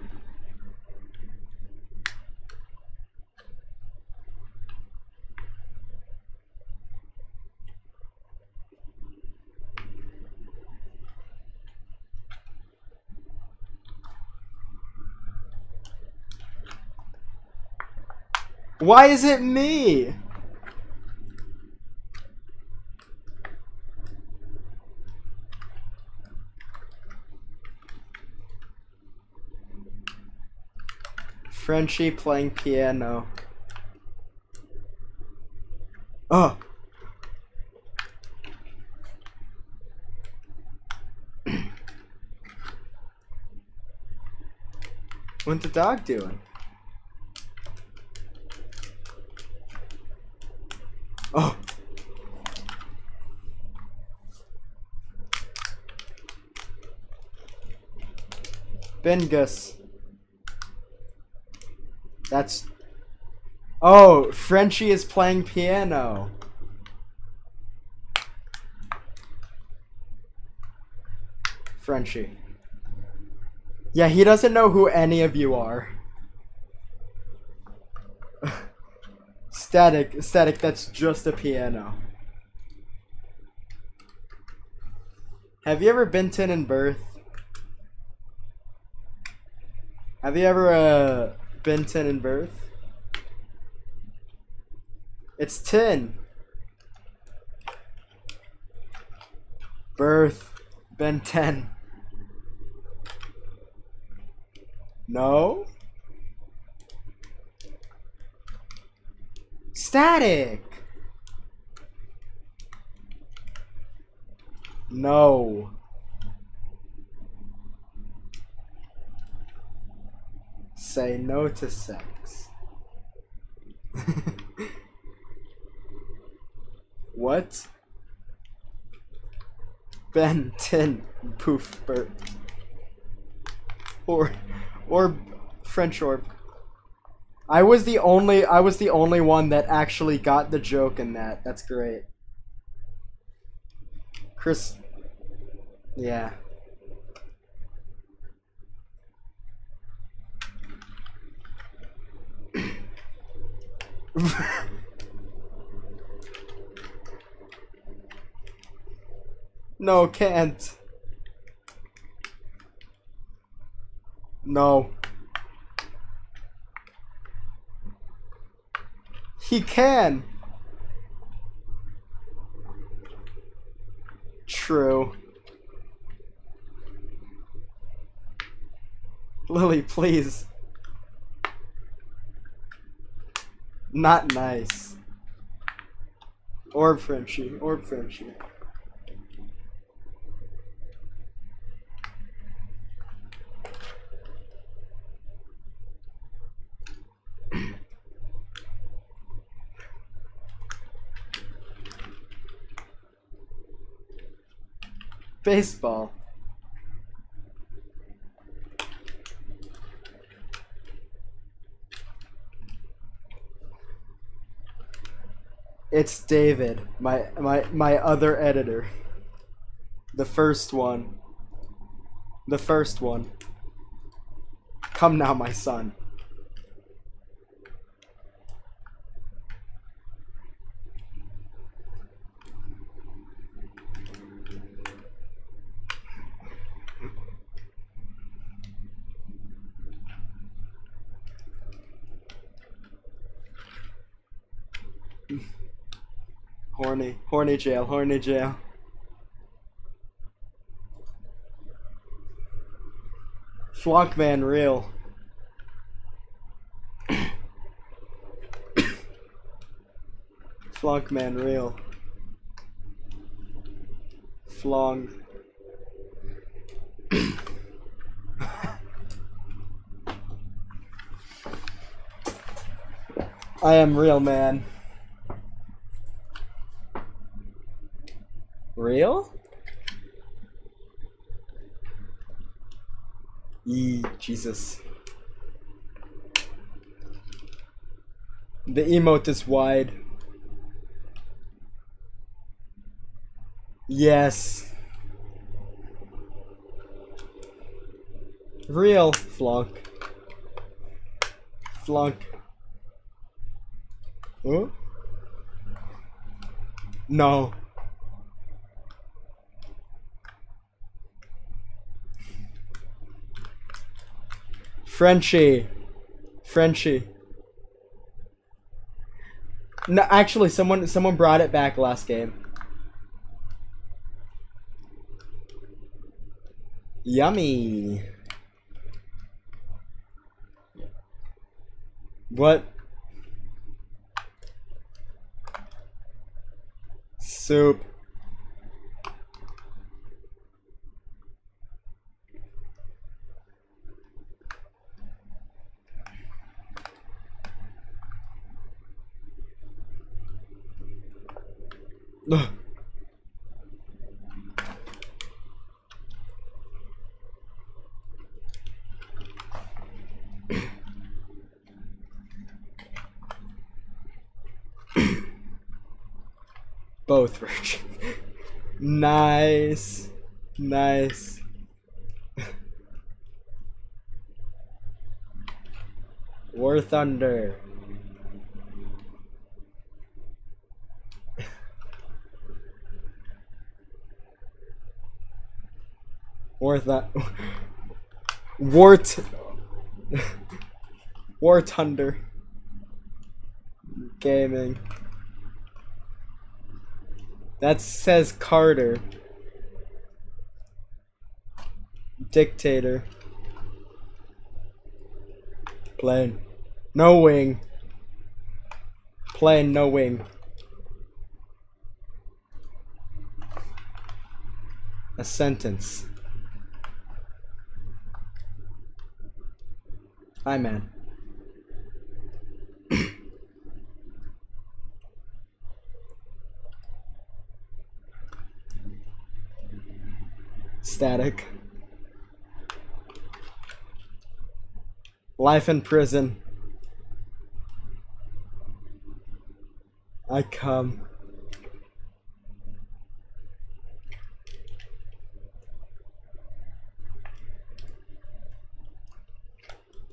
Why is it me? Frenchie playing piano. Oh. What's the dog doing? Bengus. That's... Oh, Frenchie is playing piano. Frenchie. Yeah, he doesn't know who any of you are. static, static, that's just a piano. Have you ever been to in birth? Have you ever uh, been 10 in birth? It's 10. Birth. Been 10. No? Static. No. Say no to sex. what? Ben 10 poof Bert. Or or French orb. I was the only I was the only one that actually got the joke in that. That's great. Chris Yeah. no, can't. No. He can. True. Lily, please. Not nice. Orb Frenchie. Orb Frenchie. Baseball. It's David, my my my other editor. The first one. The first one. Come now, my son. Horny, jail, horny jail. Flunkman real. Flunkman real. Flong. I am real man. Real? Yee, Jesus. The emote is wide. Yes. Real flunk. Flunk. Huh? No. Frenchie. Frenchie. No, actually, someone someone brought it back last game. Yummy. What? Soup. Both versions. nice. Nice. War Thunder. War Th War t War Thunder. Gaming. That says Carter. Dictator. Plane. No wing. Plane, no wing. A sentence. Hi, man. Static. Life in prison. I come.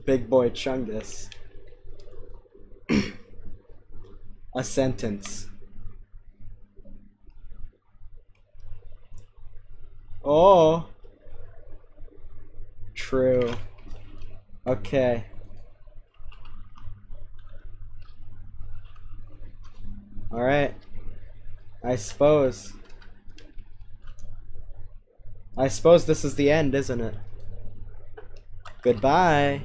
Big boy Chungus. A sentence. Oh. True. Okay. Alright. I suppose. I suppose this is the end, isn't it? Goodbye.